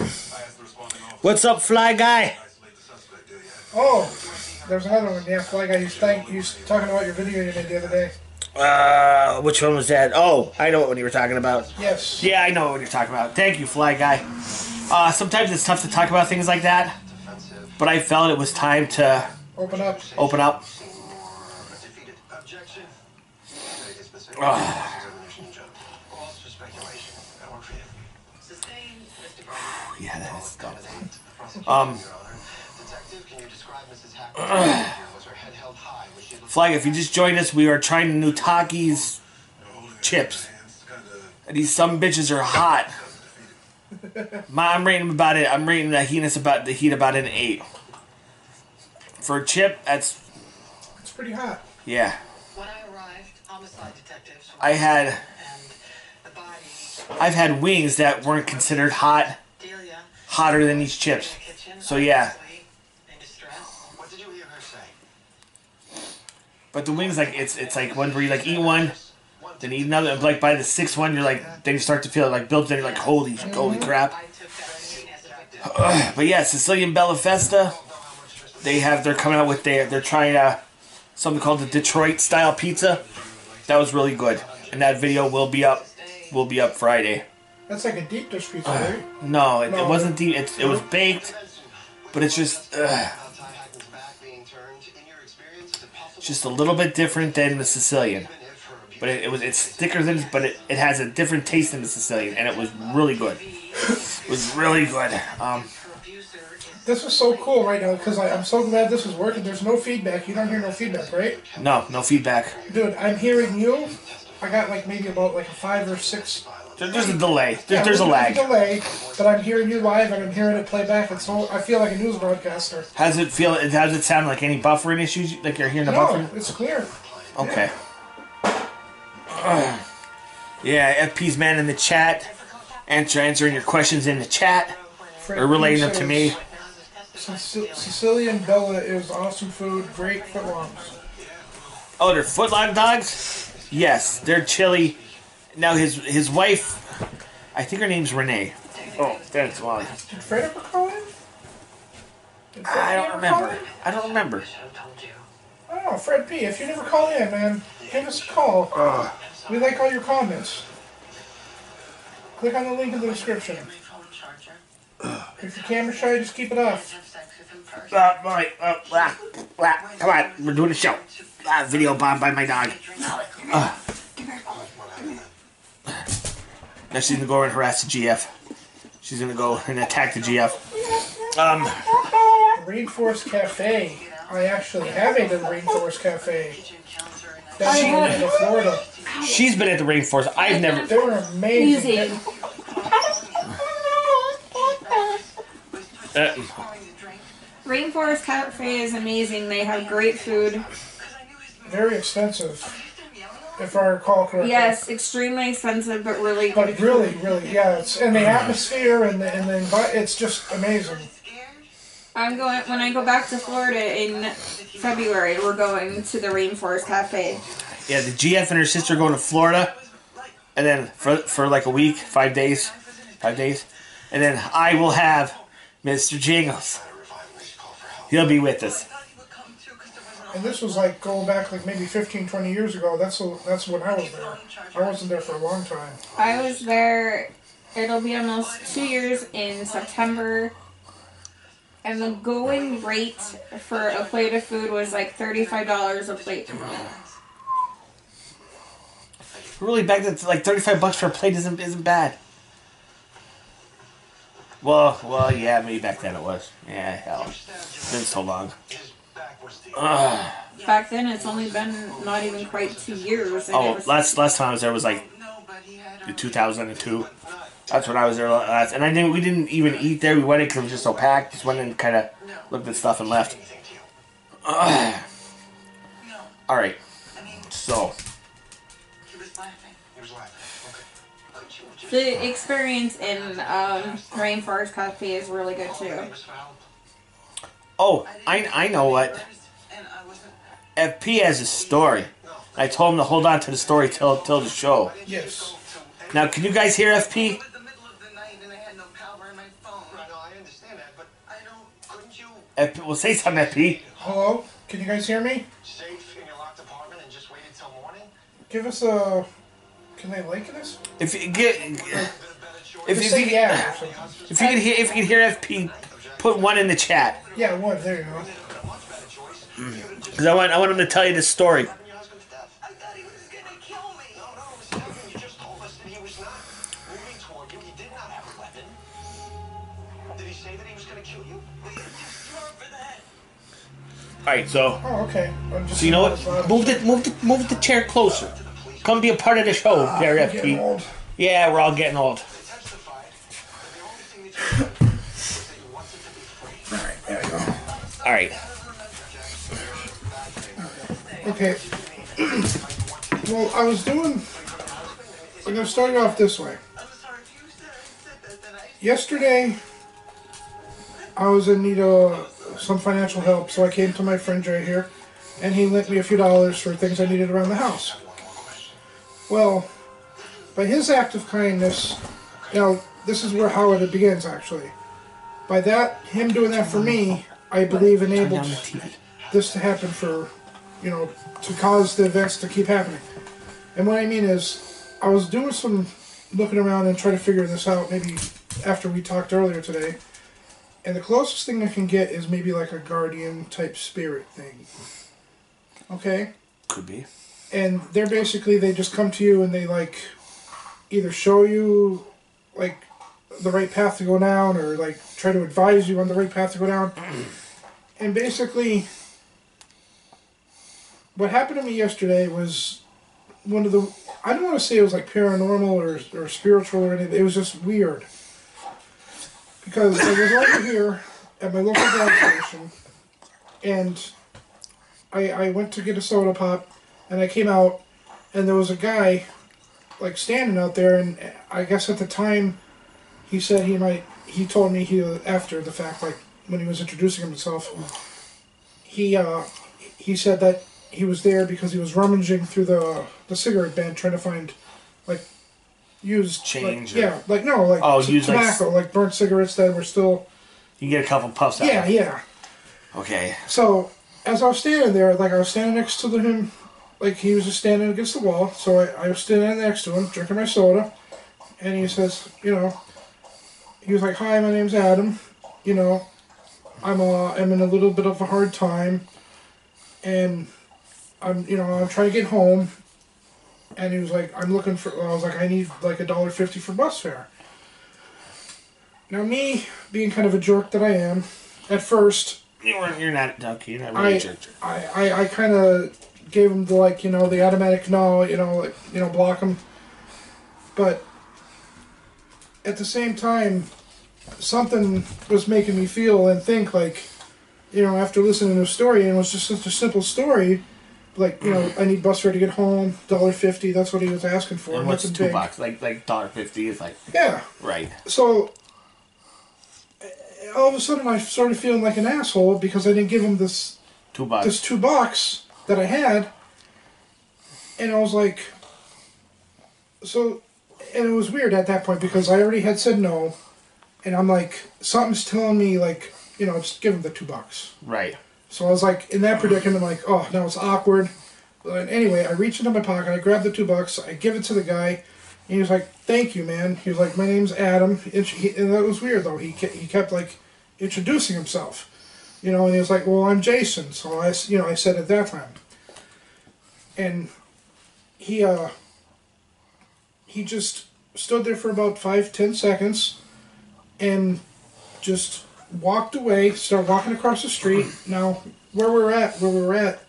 asked the responding officer What's up, Fly Guy? to isolate the suspect, do you? Oh, there's another one. Yeah, fly guy. He's thank. He's talking about your video you did the other day. Uh, which one was that? Oh, I know what one you were talking about. Yes. Yeah, I know what you're talking about. Thank you, Fly Guy. Uh, sometimes it's tough to talk about things like that. But I felt it was time to Open up. open up. Defeated. objection? Very specific. Examination judge. For speculation. I work for you. Sustained, Mr. Brown. Yeah, that's dumb. Prosecution, Um, Your Honor. Detective, can you describe Mrs. Hackman? was her head held high? Was she Flag, if you just joined us, we are trying new Takis chips. And these some bitches are hot. Ma, I'm rating about it. I'm rating the heatness about the heat about an eight. For a chip, that's It's pretty hot. yeah. When I arrived, homicide detectives. I had And the body, I've had wings that weren't considered hot, Delia, hotter than these chips. kitchen. So, yeah. In. What did you hear her say? But the wings, like it's it's like one where you like eat one, then eat another, and like by the sixth one, you're like then you start to feel it like built in. You're like holy holy crap. I took that as a victim. But yeah, Sicilian Bella Festa, they have they're coming out with their they're trying uh, something called the Detroit style pizza. That was really good, and that video will be up will be up Friday. That's like a deep dish pizza, right? No, it, it wasn't deep. It, it was baked, but it's just uh, outside Hackman's back being turned? In your experience, is it possible? just a little bit different than the Sicilian. Even if her abuse But it, it was it's thicker than, but it, it has a different taste than the Sicilian, and it was really good. It was really good. Um, Her abuser is This was so cool right now because I'm so glad this is working. There's no feedback. You don't hear no feedback, right? no, no feedback. Dude, I'm hearing you. I got like maybe about like a five or six. There's a delay. There, Yeah, there's a lag. delay, but I'm hearing you live and I'm hearing it play back. It's so I feel like a news broadcaster. How does it feel? How does it sound like any buffering issues? Like you're hearing the No, buffering? it's clear. Okay. Yeah, FP's man in the chat. Answer answering your questions in the chat Fred or relating them to me. Sicilian Bella is awesome food, great footlongs. Oh, they're footlong dogs. Yes, they're chili. Now his his wife, I think her name's Renee. Oh, that's Wally. Did Fred ever call in? Did Fred I P don't remember. I don't remember. I don't know, Fred P. If you never call in, man, give us a call. We like all your comments. Click on the link in the description. phone. If you're camera shy, just keep it off. Have sex with him first. Uh, right, uh, blah, blah. Come on, we're doing a show. Ah, video bombed by my dog. Uh. Now she's gonna go and harass the GF. She's gonna go and attack the GF. Um, Rainforest Cafe. I actually have ate at the Rainforest Cafe. Encounter in That's in had- Orlando, Florida. she's been at the rainforest. I've never. They were amazing. Easy. Uh, Rainforest Cafe is amazing. They have great food. Very expensive, if I recall correctly. Yes, extremely expensive, but really good. But really, really, yeah. It's and the atmosphere and the and the envi- it's just amazing. I'm going when I go back to Florida in February. We're going to the Rainforest Cafe. yeah, the GF and her sister are going to Florida, and then for for like a week, five days, five days, and then I will have Mr. Jingles. He'll be with us. And this was like going back like maybe 15, 20 years ago. That's the- that's when I was there. I wasn't there for a long time. I was there It'll be almost two years in September. And the going rate for a plate of food was like $35 a plate. Really, back then, like thirty-five bucks for a plate isn't isn't bad. Well, well, yeah, maybe back then it was. Yeah, hell, it's been so long. Back Ugh. Back then, it's only been not even quite two years. Oh, last last time I was there was like No, but he had the um, 2002. That's when I was there last, and I didn't. We didn't even eat there. We went in because it was just so packed. Just went in, and kind of looked at stuff and left. anything to you. Ugh. No, All right, so he was laughing. He was laughing. Okay. Could you just the experience in um, Rainforest Cafe is really good too. He was foul. oh, I I know what And I wasn't. FP has a story. I told him to hold on to the story till till the show. Yes. Now, can you guys hear FP? Couldn't you FP well, say something, FP. Hello? Can you guys hear me? safe in your locked apartment and just waited till morning? Give us a. Can they like this? If you get, Been a better choice. if, Just if say you yeah. if you can hear if you can hear FP, put one in the chat Yeah, one. There you go. Been a much better choice. Mm. You could've just because I want I want him to tell you the story. All right, so Oh, okay. I'm just so you know what? Move the move the move the chair closer. Come be a part of the show, ah, I'm FP. Yeah, we're all getting old. They testified that the only thing that you did was that you wanted to be free. Alright, there we go. All right. Okay. well, I was doing. I'm gonna start it off this way. I'm sorry if you said, said that, that I. Yesterday, I was in need of some financial help, so I came to my friend Jay here, and he lent me a few dollars for things I needed around the house. Well, by his act of kindness, now this is where how it begins actually. By that, him doing that for me, I believe enabled this to happen for, you know, to cause the events to keep happening. And what I mean is, I was doing some looking around and trying to figure this out maybe after we talked earlier today. And the closest thing I can get is maybe like a guardian type spirit thing. Okay? Could be. And they're basically, they just come to you and they like either show you like the right path to go down or like try to advise you on the right path to go down. And basically, what happened to me yesterday was one of the I don't want to say it was like paranormal or, or spiritual or anything. It was just weird because I was over here at my local gas station, and I I went to get a soda pop, and I came out, and there was a guy like standing out there, and I guess at the time he said he might. He told me he after the fact, like when he was introducing himself, he uh, he said that he was there because he was rummaging through the the cigarette bin trying to find like used Change Like, or- yeah, like no, like Oh, t- used, like, tobacco, like, burnt cigarettes that were still. You can get a couple puffs out. Yeah, yeah. Okay. So as I was standing there, like I was standing next to the, him, like he was just standing against the wall. So I, I was standing next to him, drinking my soda, and he says, you know, he was like, "Hi, my name's Adam. You know, I'm uh, I'm in a little bit of a hard time, and I'm, you know, I'm trying to get home." And he was like, "I'm looking for." I was like, "I need like a dollar fifty for bus fare." Now, me being kind of a jerk that I am, at first, You weren't. You're not. Okay. You're not really I, a jerk. I, I, I kind of gave him the like you know the automatic no you know like you know block him, but at the same time, something was making me feel and think like, you know, after listening to the story and it was just such a simple story, like you know I need bus fare to get home, dollar fifty. That's what he was asking for. And what's two big. bucks? Like like dollar fifty is like Yeah. right. So all of a sudden I started feeling like an asshole because I didn't give him this Two bucks. this two bucks that I had, and I was like, so, and it was weird at that point because I already had said no, and I'm like, something's telling me like, you know, just give him the two bucks. right. So I was like in that predicament, like, oh, now it's awkward. But anyway, I reach into my pocket, I grab the two bucks, I give it to the guy, and he was like, "Thank you, man." He was like, "My name's Adam," and, and that was weird though. He ke- he kept like introducing himself, you know, and he was like, "Well, I'm Jason." So I, you know, I said at that time, and he uh he just stood there for about five ten seconds, and just walked away. Started walking across the street. Now where we're at, where we're at,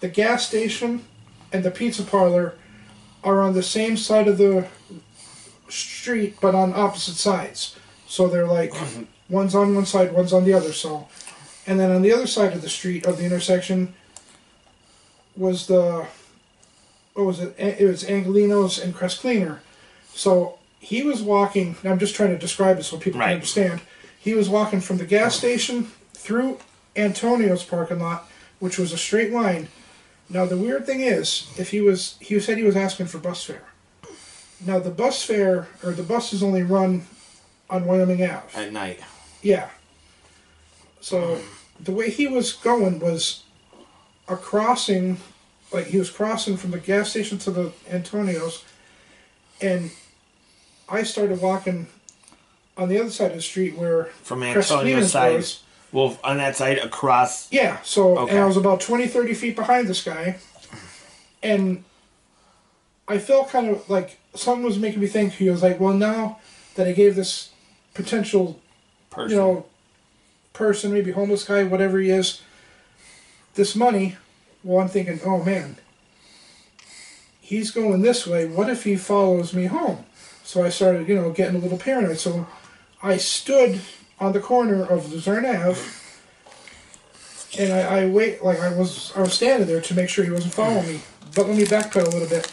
the gas station and the pizza parlor are on the same side of the street but on opposite sides. So they're like one's on one side, one's on the other. So, and then on the other side of the street of the intersection was the what was it? It was Angelinos and Crest Cleaner. So he was walking. I'm just trying to describe it so people Right. can understand. He was walking from the gas station through Antonio's parking lot, which was a straight line. Now the weird thing is, if he was, he said he was asking for bus fare. Now the bus fare or the buses only run on Wyoming Ave. At night. Yeah. So the way he was going was a crossing, like he was crossing from the gas station to the Antonio's, and I started walking on the other side of the street where From Antonio's side. was. Well, on that side, across. Yeah, so Okay. and I was about 20, 30 feet behind this guy, and I felt kind of like something was making me think. He was like, "Well, now that I gave this potential, Person. you know, person, maybe homeless guy, whatever he is, this money." Well, I'm thinking, "Oh man, he's going this way. What if he follows me home?" So I started, you know, getting a little paranoid. So I stood on the corner of Luzerne Ave and I, I wait like I was I was standing there to make sure he wasn't following me. But let me backpedal a little bit.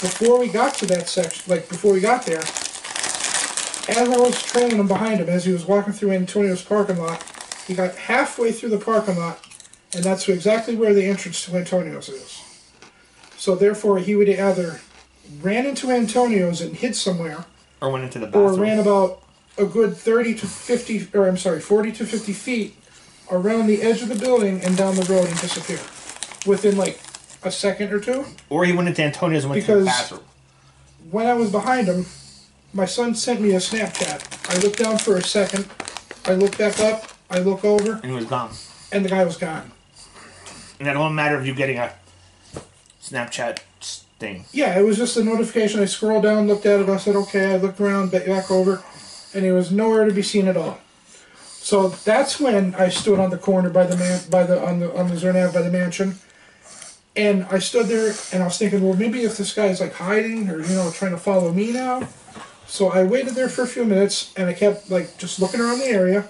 Before we got to that section, like before we got there, as I was trailing him behind him as he was walking through Antonio's parking lot, he got halfway through the parking lot, and that's exactly where the entrance to Antonio's is. So therefore, he would either ran into Antonio's and hid somewhere, or went into the bathroom, or ran about a good 30 to 50 or I'm sorry 40 to 50 feet around the edge of the building and down the road and disappear within like a second or two. Or he went into Antonio's and went to the Because- bathroom. when I was behind him my son sent me a Snapchat. I looked down for a second. I look back up. I look over. And he was gone. and the guy was gone. And it won't matter of you getting a Snapchat thing. yeah it was just a notification. I scrolled down looked at it. I said okay. I looked around back over and he was nowhere to be seen at all So that's when I stood on the corner by the man by the on the on the Zernav by the mansion, and I stood there and I was thinking, well, maybe if this guy's like hiding or you know trying to follow me now. So I waited there for a few minutes and I kept like just looking around the area.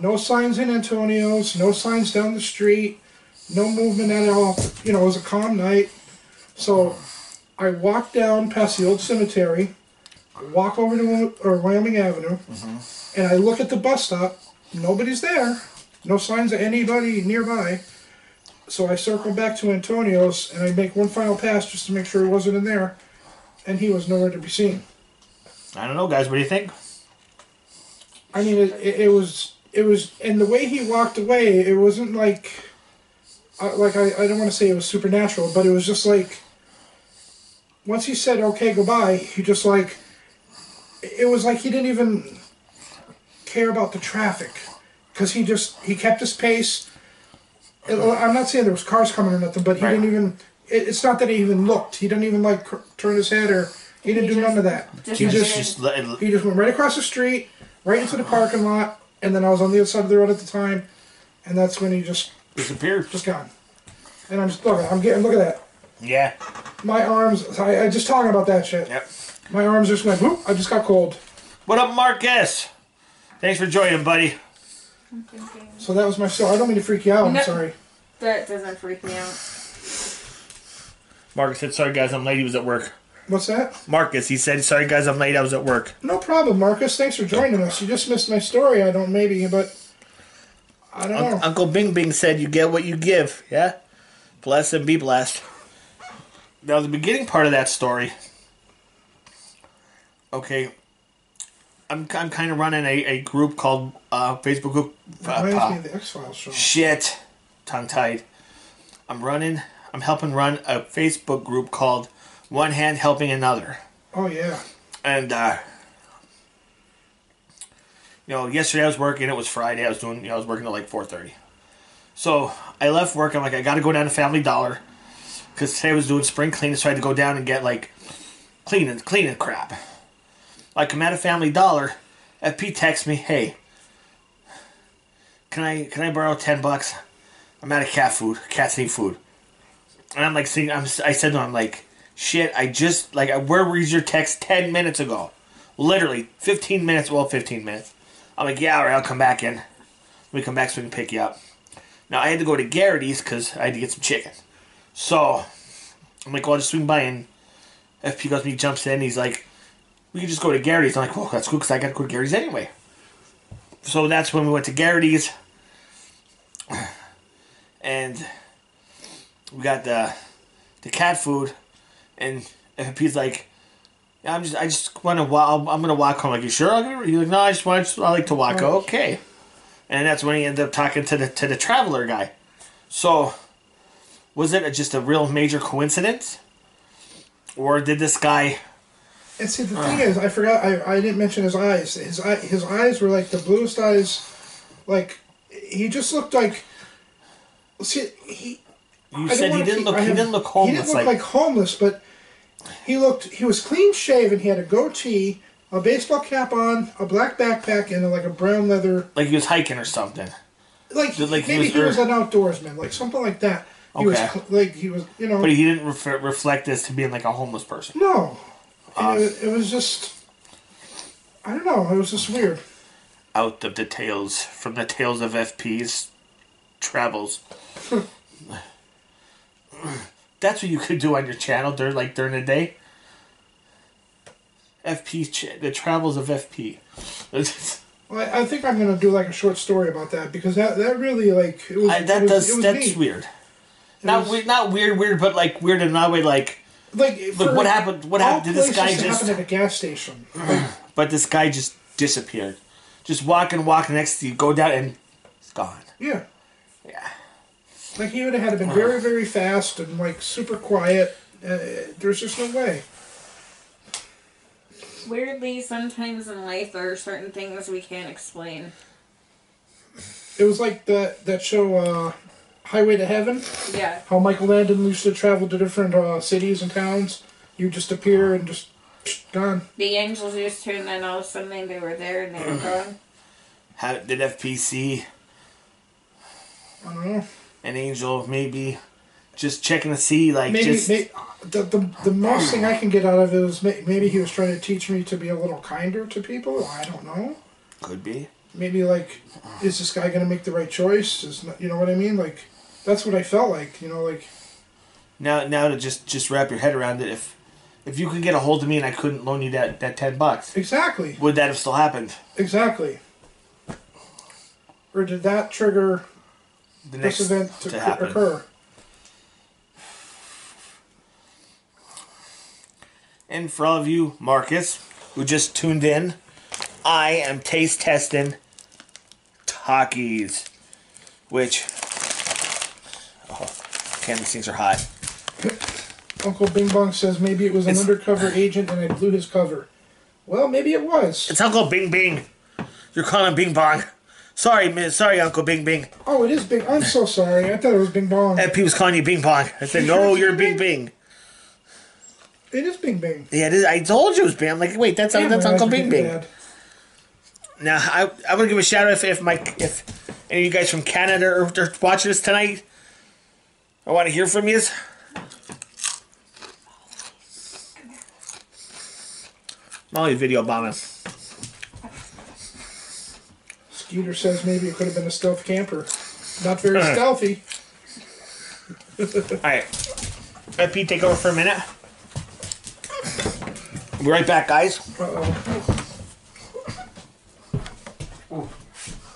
No signs in Antonio's, no signs down the street, no movement at all. You know, it was a calm night. So I walked down past the old cemetery, walk over to or Wyoming Avenue, and I look at the bus stop. Nobody's there. No signs of anybody nearby. So I circle back to Antonio's and I make one final pass just to make sure he wasn't in there, and he was nowhere to be seen. I don't know, guys. What do you think? I mean, it, it, it was it was, and the way he walked away, it wasn't like, uh, like I, I don't want to say it was supernatural, but it was just like, once he said okay goodbye, he just like, it was like he didn't even care about the traffic, because he just he kept his pace. It- I'm not saying there was cars coming or nothing, but he Right. didn't even. It, it's not that he even looked. He didn't even like cr- turn his head or he didn't He do just none of that. just he just. Just let he just went right across the street, right into the parking lot, and then I was on the other side of the road at the time, and that's when he just disappeared. just gone. And I'm just look, I'm getting look at that. Yeah. My arms, I, I just talking about that shit. Yep. My arms just went. Whoop! I just got cold. What up, Marcus? Thanks for joining, buddy. So that was my story. I don't mean to freak you out. I'm No. sorry. That doesn't freak me out. Marcus said, "Sorry, guys, I'm late. He was at work." What's that? Marcus, he said, "Sorry, guys, I'm late. I was at work." No problem, Marcus. Thanks for joining us. You just missed my story. I don't maybe, but I don't know. Uncle Bing Bing said, "You get what you give." Yeah. Bless and be blessed. Now, the beginning part of that story. Okay. I'm, I'm kind of running a, a group called uh, Facebook group. Uh, reminds uh, me of the X Files show. Shit. Tongue tied. I'm running, I'm helping run a Facebook group called One Hand Helping Another. Oh yeah. And uh you know, yesterday I was working. It was Friday. I was doing. You know, I was working till like four thirty. So I left work. I'm like, I got to go down to Family Dollar because today I was doing spring cleaning, so I had to go down and get like cleaning, cleaning crap. Like I'm at a Family Dollar. FP texts me, "Hey, can I can I borrow ten bucks? I'm out of cat food. Cats need food." And I'm like, saying, I'm, I said to him, I'm like, shit. I just like, where was your text ten minutes ago? Literally, fifteen minutes. Well, fifteen minutes. I'm like, yeah, all right, I'll come back in. Let me come back so we can pick you up. Now I had to go to Garrity's because I had to get some chicken. So I'm like, well, I'll just swing by and FP goes me jumps in. He's like, we can just go to Garrity's. I'm like, well, that's cool because I got to go to Garrity's anyway. So that's when we went to Garrity's, and we got the the cat food, and FP's like, yeah, I'm just I just want to walk. I'm gonna walk home. Like, you sure? He's like, no, I just want. I like to walk. Okay. And that's when he ended up talking to the to the traveler guy. So, was it just a real major coincidence, or did this guy? And see, the thing is, I forgot. I, I didn't mention his eyes. His eye, his eyes were like the bluest eyes. Like he just looked like. See, he. You I said he didn't keep- look. I He didn't look homeless. He didn't look like, like homeless, but he looked. He was clean shaven. He had a goatee, a baseball cap on, a black backpack, and a, like a brown leather. like he was hiking or something. Like, like, he maybe was he was, an outdoorsman, like something like that. He Okay. cl- like he was, you know. But he didn't refer, reflect this to being like a homeless person. no, Uh, it, it was just. I don't know. It was just weird. Out of the tales from the tales of FP's travels. That's what you could do on your channel during like during the day. FP, ch- the travels of FP. Well, I, I think I'm gonna do like a short story about that because that that really like it was. I, that it was, does it was that's neat. weird. Not was- weird, not weird, weird, but like weird in another way. Like, Like, Look, for what happened- what happened to this guy just- happen at a gas station. But this guy just disappeared. Just walking, walking next to you, go down, and it's gone. yeah, Yeah. like he would have had to been very very fast and like super quiet. Uh, there's just no way. Weirdly, sometimes in life there are certain things we can't explain. It was like that that show uh, Highway to Heaven. Yeah. How Michael Landon used to travel to different uh, cities and towns. You just appear and just psh, gone. The angels used to, and then all of a sudden they were there and they were gone. How did FPC I don't know. an angel maybe just checking to see like Maybe, just may the, the the most thing I can get out of it was may, maybe he was trying to teach me to be a little kinder to people. I don't know. could be. Maybe like, is this guy gonna make the right choice? Is not, you know what I mean? Like, that's what I felt like. You know, like Now now to just just wrap your head around it. If if you could get a hold of me and I couldn't loan you that that ten bucks, exactly, would that have still happened? exactly. Or did that trigger The this event to, to occur- happen. occur? And for all of you, Marcus, who just tuned in, I am taste testing Takis, which oh, damn, these things are hot. Uncle Bing Bong says maybe it was an It's- undercover agent and I blew his cover. Well, maybe it was. It's Uncle Bing Bing. You're calling him Bing Bong. Sorry. Sorry, Uncle Bing Bing. Oh, it is Bing. I'm so sorry. I thought it was Bing Bong. FP was calling you Bing Bong. I said, no, you're Bing Bing. It is Bing Bing. Yeah, it is, I told you it was Bing. I'm like, wait, that's Damn, that's my Uncle are Bing getting Bing. bad. Now, I, I'm gonna give a shout out if, if my if any of you guys from Canada are, are watching this tonight. I want to hear from you. Molly video bombing. Skeeter says maybe it could have been a stealth camper. Not very stealthy. All right, let Pete take over for a minute. We'll be right back, guys. Uh-oh.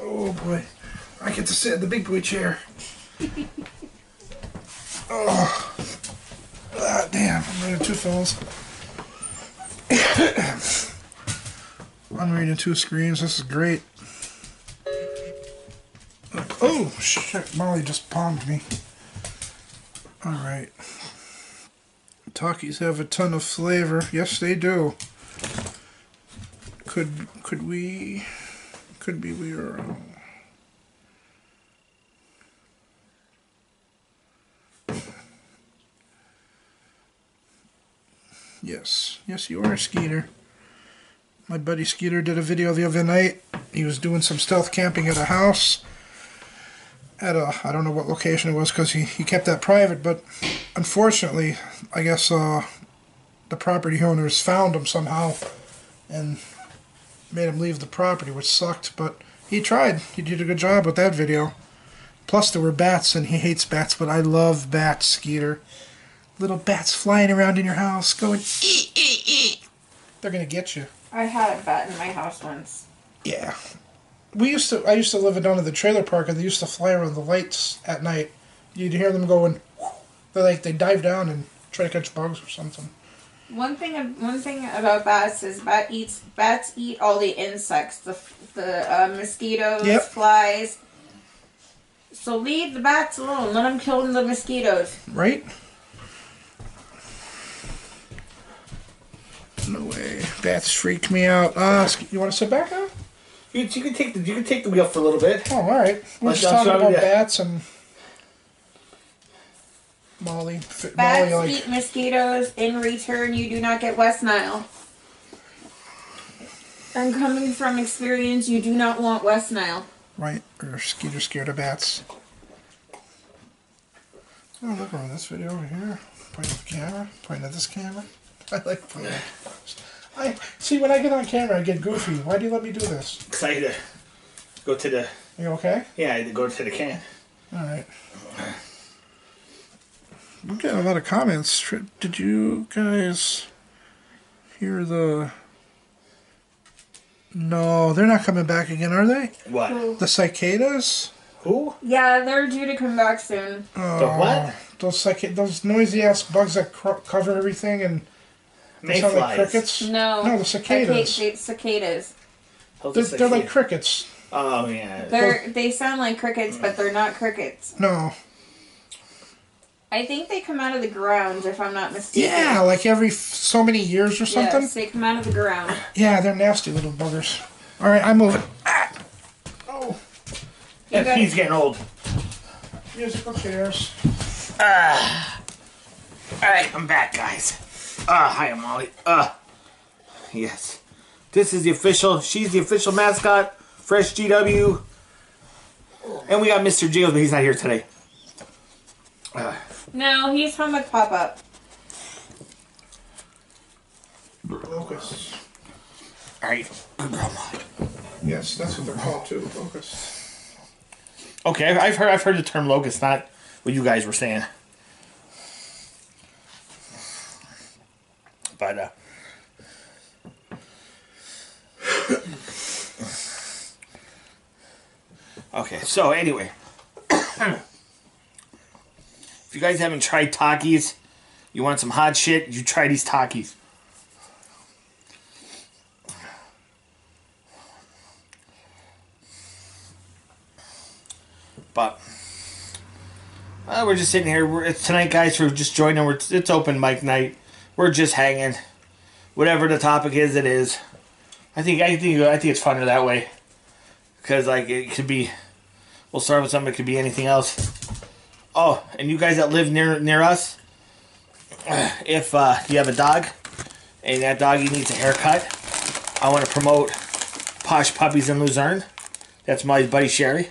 Oh boy. I get to sit in the big boy chair. oh. Damn, I'm reading two phones. I'm reading two screens. This is great. Oh, shit. Molly just palmed me. Alright. Takis have a ton of flavor. Yes, they do. Could could we? Could be we are wrong. Yes, yes, you are, a Skeeter. My buddy Skeeter did a video the other night. He was doing some stealth camping at a house. At a, I don't know what location it was because he, he kept that private, but unfortunately, I guess uh, the property owners found him somehow and made him leave the property, which sucked, but he tried. He did a good job with that video. Plus, there were bats, and he hates bats, but I love bats, Skeeter. Little bats flying around in your house going, ee, ee, ee. They're going to get you. I had a bat in my house once. Yeah. We used to. I used to live down at the trailer park, and they used to fly around the lights at night. You'd hear them going. They like they dive down and try to catch bugs or something. One thing, one thing about bats is bat eats bats eat all the insects, the the uh, mosquitoes, Yep. flies. So leave the bats alone. Let them kill the mosquitoes. Right? No way. Bats freak me out. Uh, Ske- you want to sit back now? You, you can take the you can take the wheel for a little bit. Oh, all right. We're Let's just talking about with that. bats and Molly. Bats Molly, like eat mosquitoes. In return, you do not get West Nile. And coming from experience, you do not want West Nile. Right? Or Skeeter scared of bats. Oh, look over this video over here. Point at the camera. Point at this camera. I like pointing. at. I see when I get on camera, I get goofy. Why do you let me do this? Cause I Excited to go to the you okay? yeah, I had to go to the can. All right. We're getting a lot of comments. Did you guys hear the? No, they're not coming back again, are they? What? The cicadas? Who? Yeah, they're due to come back soon. Oh, the what? Those cic- those noisy ass bugs that cr- cover everything and they sound like crickets. No. no, the cicadas. Cica- cicadas. Oh, those They're, are they're like crickets. Oh yeah. They're they sound like crickets, but they're not crickets. No. I think they come out of the ground, if I'm not mistaken. Yeah, like every so many years or something. Yes, they come out of the ground. Yeah, they're nasty little buggers. All right, I'm moving. Ah. Oh, Yeah, got- he's getting old. musical chairs. All right, I'm back, guys. Ah, hi, I'm Molly. Uh, yes. This is the official. She's the official mascot. Fresh GW. And we got Mr. Jiggles, but he's not here today. No, he's from with Pop Up. Locusts. All right. Good girl, Molly. Yes, that's what they're called too. Locusts. Okay, I've- I've heard I've heard the term locust, not what you guys were saying. But uh Okay, so anyway. if you guys haven't tried Takis, you want some hot shit, you try these Takis. But uh, we're just sitting here. We're, it's tonight, guys. For just joining, we're, it's open mic night. We're just hanging. Whatever the topic is, it is. I think I think I think it's funner that way. Because like it could be, we'll start with something. It could be anything else. Oh, and you guys that live near near us, if uh, you have a dog, and that doggy needs a haircut, I want to promote Posh Puppies in Luzerne. That's my buddy Sherry.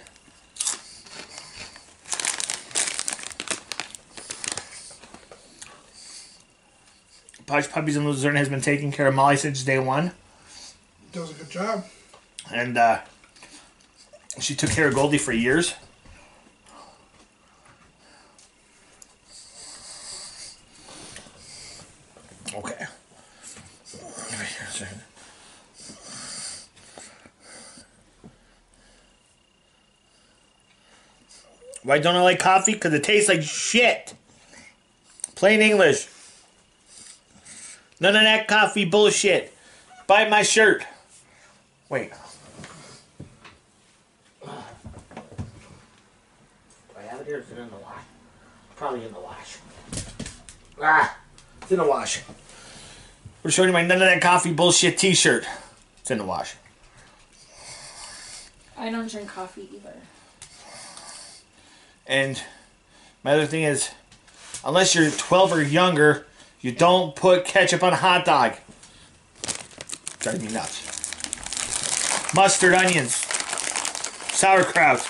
Posh Puppies in Luzerne has been taking care of Molly since day one, Does a good job. and uh, she took care of Goldie for years. Okay. Why don't I like coffee? Because it tastes like shit. Plain English. None of that coffee bullshit. Buy my shirt. Wait. Do I have it here? Is it in the wash? Probably in the wash. Ah. It's in the wash. We're showing you my none of that coffee bullshit T-shirt. It's in the wash. I don't drink coffee either. And my other thing is, unless you're 12 or younger, you don't put ketchup on a hot dog. Drives me nuts. Mustard, onions, sauerkraut,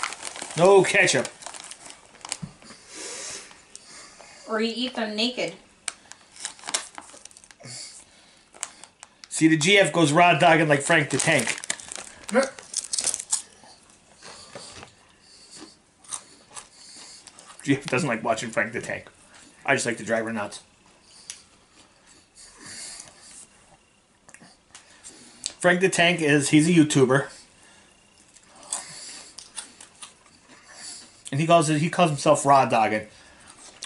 no ketchup. Or you eat them naked. See, the GF goes raw dogging like Frank the Tank. GF doesn't like watching Frank the Tank. I just like to drive her nuts. Frank the Tank is he's a YouTuber. And he calls it he calls himself raw dogging.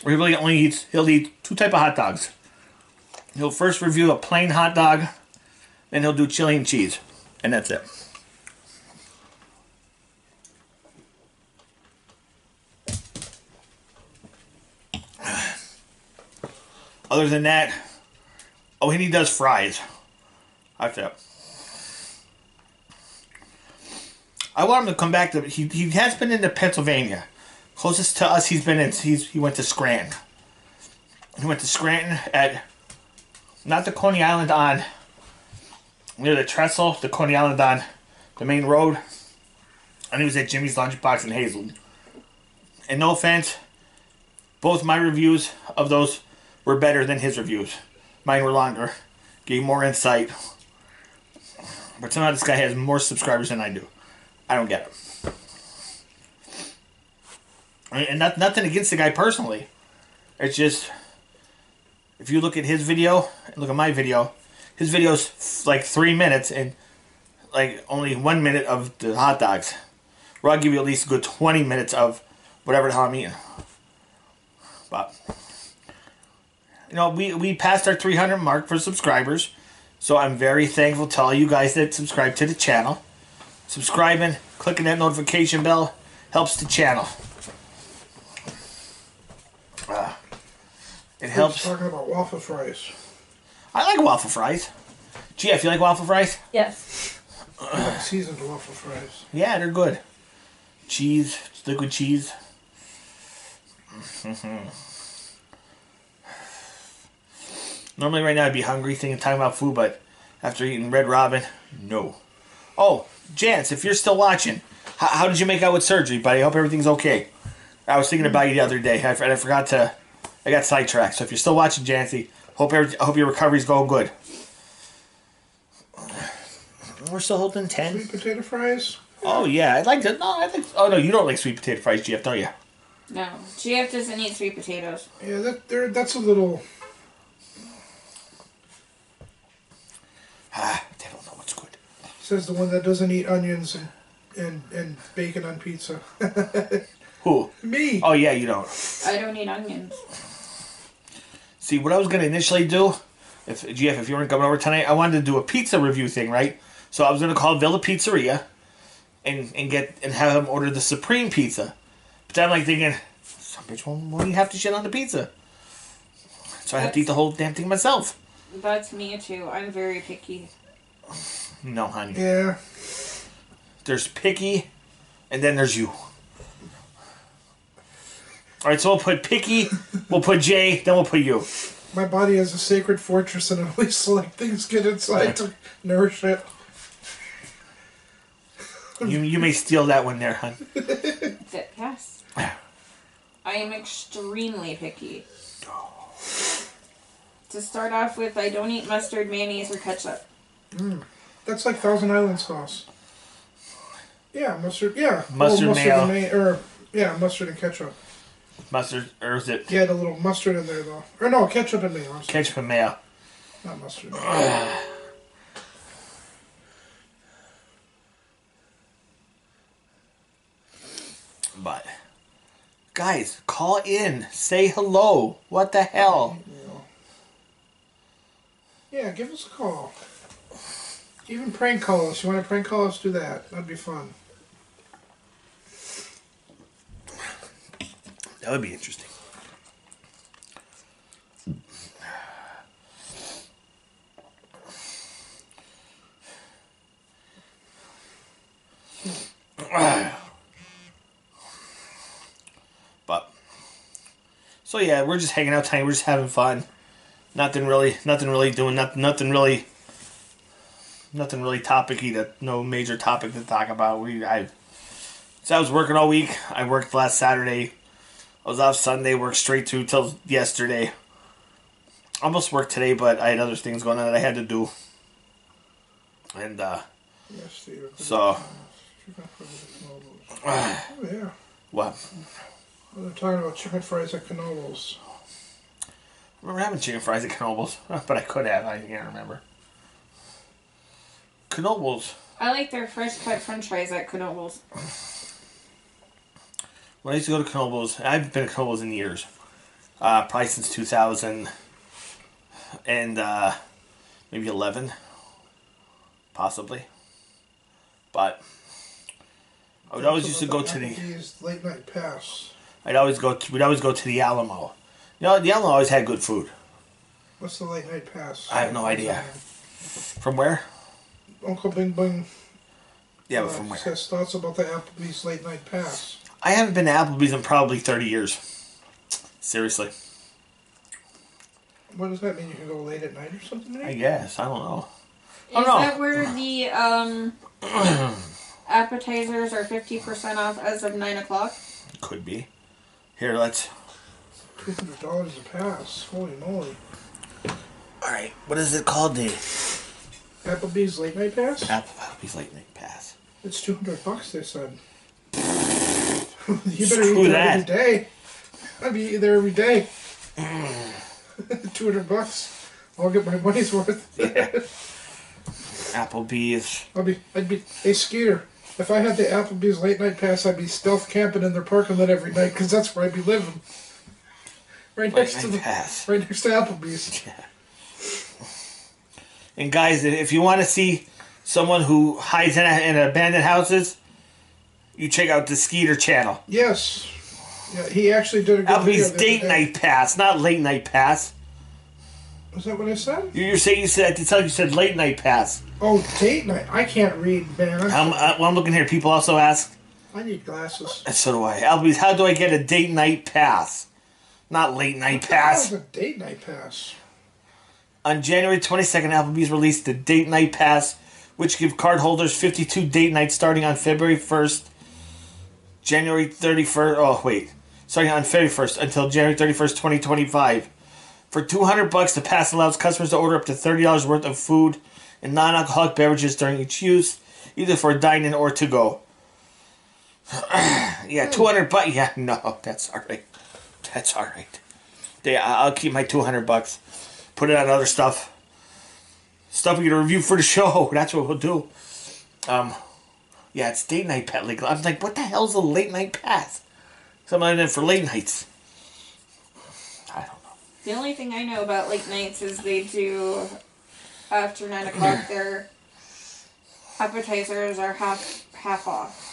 Where he really only eats he'll eat two type of hot dogs. He'll first review a plain hot dog, then he'll do chili and cheese. And that's it. Other than that, oh, and he does fries. That's it. I want him to come back to. He, he has been into Pennsylvania. Closest to us, he's been in. He's he went to Scranton. He went to Scranton at not the Coney Island on near the trestle, the Coney Island on the main road. And he was at Jimmy's Lunchbox in Hazel. And no offense, both my reviews of those were better than his reviews. Mine were longer, gave more insight. But somehow this guy has more subscribers than I do. I don't get it. And not, nothing against the guy personally. It's just, if you look at his video and look at my video, his video's like three minutes and like only one minute of the hot dogs. Where I'll give you at least a good 20 minutes of whatever the hell I'm eating. But, you know, we, we passed our 300 mark for subscribers. So I'm very thankful to all you guys that subscribe to the channel. Subscribing, clicking that notification bell helps the channel. Uh, it helps. talking about waffle fries. I like waffle fries. Gee, GF, you like waffle fries? Yes. Like seasoned waffle fries. Yeah, they're good. Cheese, liquid cheese. Normally, right now, I'd be hungry thinking, talking about food, but after eating Red Robin, no. Oh, Jance, if you're still watching, how, how did you make out with surgery, buddy? I hope everything's okay. I was thinking about you the other day, I, I forgot to. I got sidetracked. So if you're still watching, Jancy, hope every, I hope your recovery's going good. We're still holding ten. Sweet potato fries. Oh yeah, I'd like to. No, I think. Oh no, you don't like sweet potato fries, GF, don't you? No. GF doesn't eat sweet potatoes. Yeah, that there. That's a little. Ah, they don't know what's good. Says the one that doesn't eat onions and and, and bacon on pizza. Who? Me. Oh yeah, you don't. I don't eat onions. See, what I was gonna initially do, if GF, if you weren't coming over tonight, I wanted to do a pizza review thing, right? So I was gonna call Villa Pizzeria, and and get and have them order the supreme pizza. But then I'm like thinking, some bitch won't, won't have to shit on the pizza. So I have to eat the whole damn thing myself. That's me too. I'm very picky. No, honey. Yeah. There's picky, and then there's you. All right, so we'll put picky, we'll put J, then we'll put you. My body is a sacred fortress, and I only select things get inside to nourish it. You you may steal that one there, hon. Th- yes. I am extremely picky. To start off with, I don't eat mustard, mayonnaise, or ketchup. Mm. That's like Thousand Island sauce. Yeah, mustard. Yeah, Mustard, Little mayo. and may- or yeah, mustard and ketchup. Mustard, or is it Yeah, the little mustard in there though. Or no, ketchup and mayo. Ketchup and mayo? Not mustard. But guys, call in, say hello. What the hell? Yeah, give us a call. Even prank call us. You want to prank call us? Do that. That'd be fun. That would be interesting. but so yeah, we're just hanging out tonight. We're just having fun. Nothing really, nothing really doing. Nothing, nothing really, nothing really topicy. That no major topic to talk about. We I. So I was working all week. I worked last Saturday. I was off Sunday. Worked straight through till yesterday. Almost worked today, but I had other things going on that I had to do. And uh, Yes, so, Chicken fries at Knoebels. uh, Oh, yeah. what? They're talking about chicken fries at Knoebels. I remember having chicken fries at Knoebels, but I could have. I can't remember. Knoebels. I like their fresh cut french fries at Knoebels. When I used to go to Knoebels, I've been to Knoebels in years. Uh, probably since 2000 and uh, maybe 11, possibly. But I would always used to go to the. Applebee's late night pass. I'd always go. To, we'd always go to the Alamo. You know, the Alamo always had good food. What's the late night pass? I have no idea. From where? Uncle Bing Bing Yeah, uh, but from where? says thoughts about the Applebee's late night pass. I haven't been to Applebee's in probably 30 years. Seriously. What does that mean? You can go late at night or something? I guess. I don't know. Is Oh, no. that where the um appetizers are fifty percent off as of nine o'clock? Could be. Here, let's. Two hundred dollars a pass. Holy moly! Alright, what is it called? The Applebee's late night pass. Applebee's Late Night Pass. It's two hundred bucks. They said. you better Screw eat there that. every day. I'd be eating there every day. Mm. two hundred bucks. I'll get my money's worth. yeah. Applebee's. I'll be. I'd be. Hey, Skeeter. If I had the Applebee's late night pass, I'd be stealth camping in their parking lot every night because that's where I'd be living. Right next to the. Pass. Right next to Applebee's. Yeah. And guys, if you want to see someone who hides in, in abandoned houses, you check out the Skeeter channel. Yes. Yeah, he actually did a good Applebee's Date. Night Pass, not Late Night Pass. Was that what I said? You- You're saying you said to tell you said Late Night Pass. Oh, date night. I can't read, man. I'm, I'm, uh, well, I'm looking here. People also ask, I need glasses. and so do I. Applebee's, how do I get a Date Night Pass? Not Late Night That Pass. was a date night pass. On January 22nd, Applebee's released the Date Night Pass, which give card holders 52 date nights starting on February 1st, January 31st. Oh, wait. Starting on February 1st until January 31st, 2025. For 200 bucks, the pass allows customers to order up to $30 worth of food and non-alcoholic beverages during each use, either for dine-in or to go. yeah, 200 bucks. Yeah, no, that's all right. That's all right. Yeah, I'll keep my 200 bucks put it on other stuff. Stuff we can review for the show. That's what we'll do. Um, yeah, it's date night pet legal. I'm like, what the hell's a late night pass? Something in for late nights. I don't know. The only thing I know about late nights is they do after nine o'clock. Their appetizers are half half off.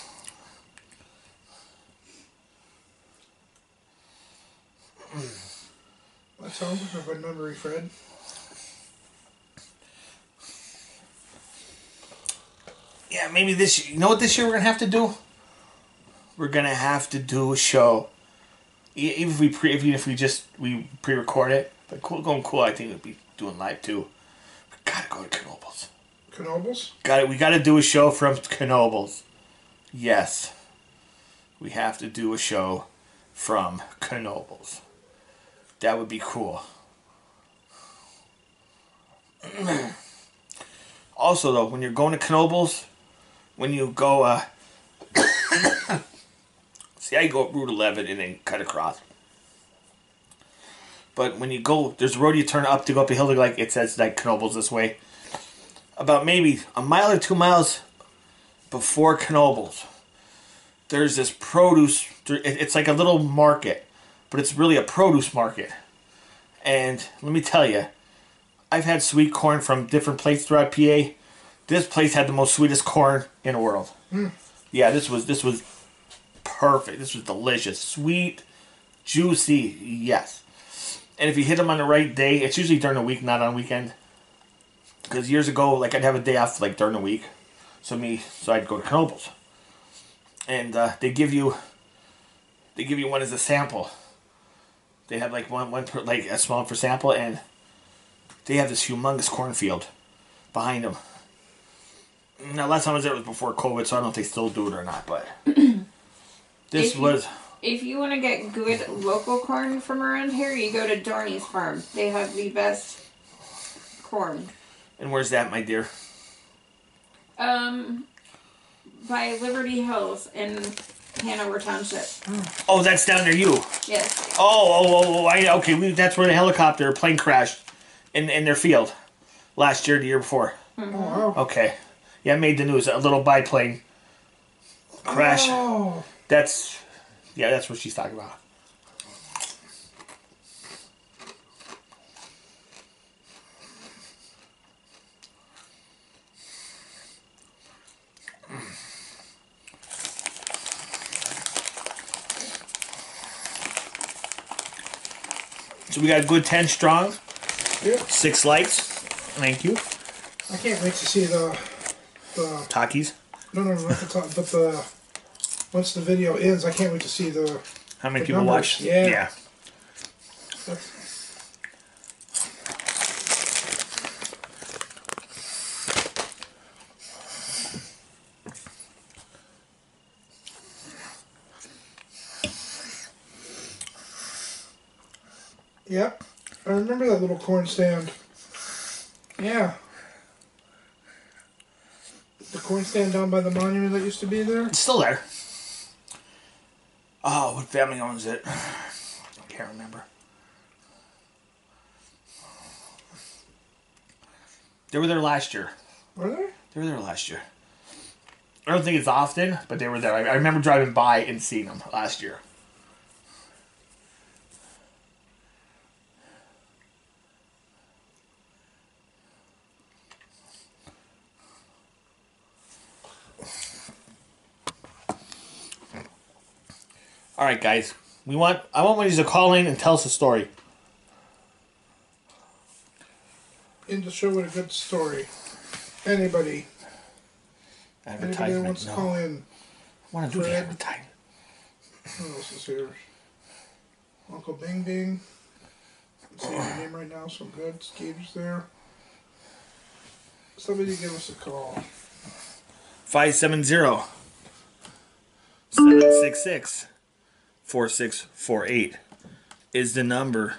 Sounds like a good memory, Fred. Yeah, maybe this. You know what? This year we're gonna have to do. We're gonna have to do a show. Even if we pre, even if we just we pre-record it, but cool, going cool. I think we'll be doing live too. We gotta go to Knoebels. Knoebels? Got it. We got to do a show from Knoebels. Yes, we have to do a show from Knoebels. That would be cool. also, though, when you're going to Knoebels, when you go, uh, see, I go up Route 11 and then cut across. But when you go, there's a road you turn up to go up a hill, like it says, like Knoebels this way about maybe a mile or two miles before Knoebels, there's this produce. It's like a little market, but it's really a produce market. And let me tell you, I've had sweet corn from different places throughout PA. This place had the most sweetest corn in the world. Yeah, this was this was perfect. This was delicious, sweet, juicy. Yes. And if you hit them on the right day, it's usually during the week, not on weekend. Because years ago, like I'd have a day off like during the week, so me, so I'd go to Knoebels, and uh, they give you, they give you one as a sample, They have like one one per, like a small for sample, and they have this humongous cornfield behind them. Now, last time I was there was before COVID, so I don't know if they still do it or not. But this If you- was If you want to get good local corn from around here, you go to Dorney's farm. They have the best corn. and where's that, my dear? Um, by Liberty Hills in Hanover Township. Oh, that's down near you. Yes. Oh, oh, oh, oh I, okay. We, that's where the helicopter plane crashed in in their field last year, the year before. Mm-hmm. Oh. Okay, yeah, it made the news. A little biplane crash. Oh, That's yeah, that's what she's talking about. So we got a good ten strong, yeah. six likes. Thank you, I can't wait to see the the Takis. no no no not the top, but the once the video ends, I can't wait to see the. How many The people numbers, watch? yeah. yeah. That's, Yep, I remember that little corn stand. Yeah. The corn stand down by the monument that used to be there. It's still there. Oh, what family owns it? I can't remember. They were there last year. Were they? They were there last year. I don't think it's often, but they were there. I, I remember driving by and seeing them last year. All right, guys. We want. I want one of you to call in and tell us a story. In the show with a good story. Anybody. Anybody Advertisement. wants to No. call in. I want to do the advertisement. Who else is here? Uncle Bing Bing. I'm saying your name right now, so good. Steve's there. Somebody give us a call. 570 766 4648 is the number.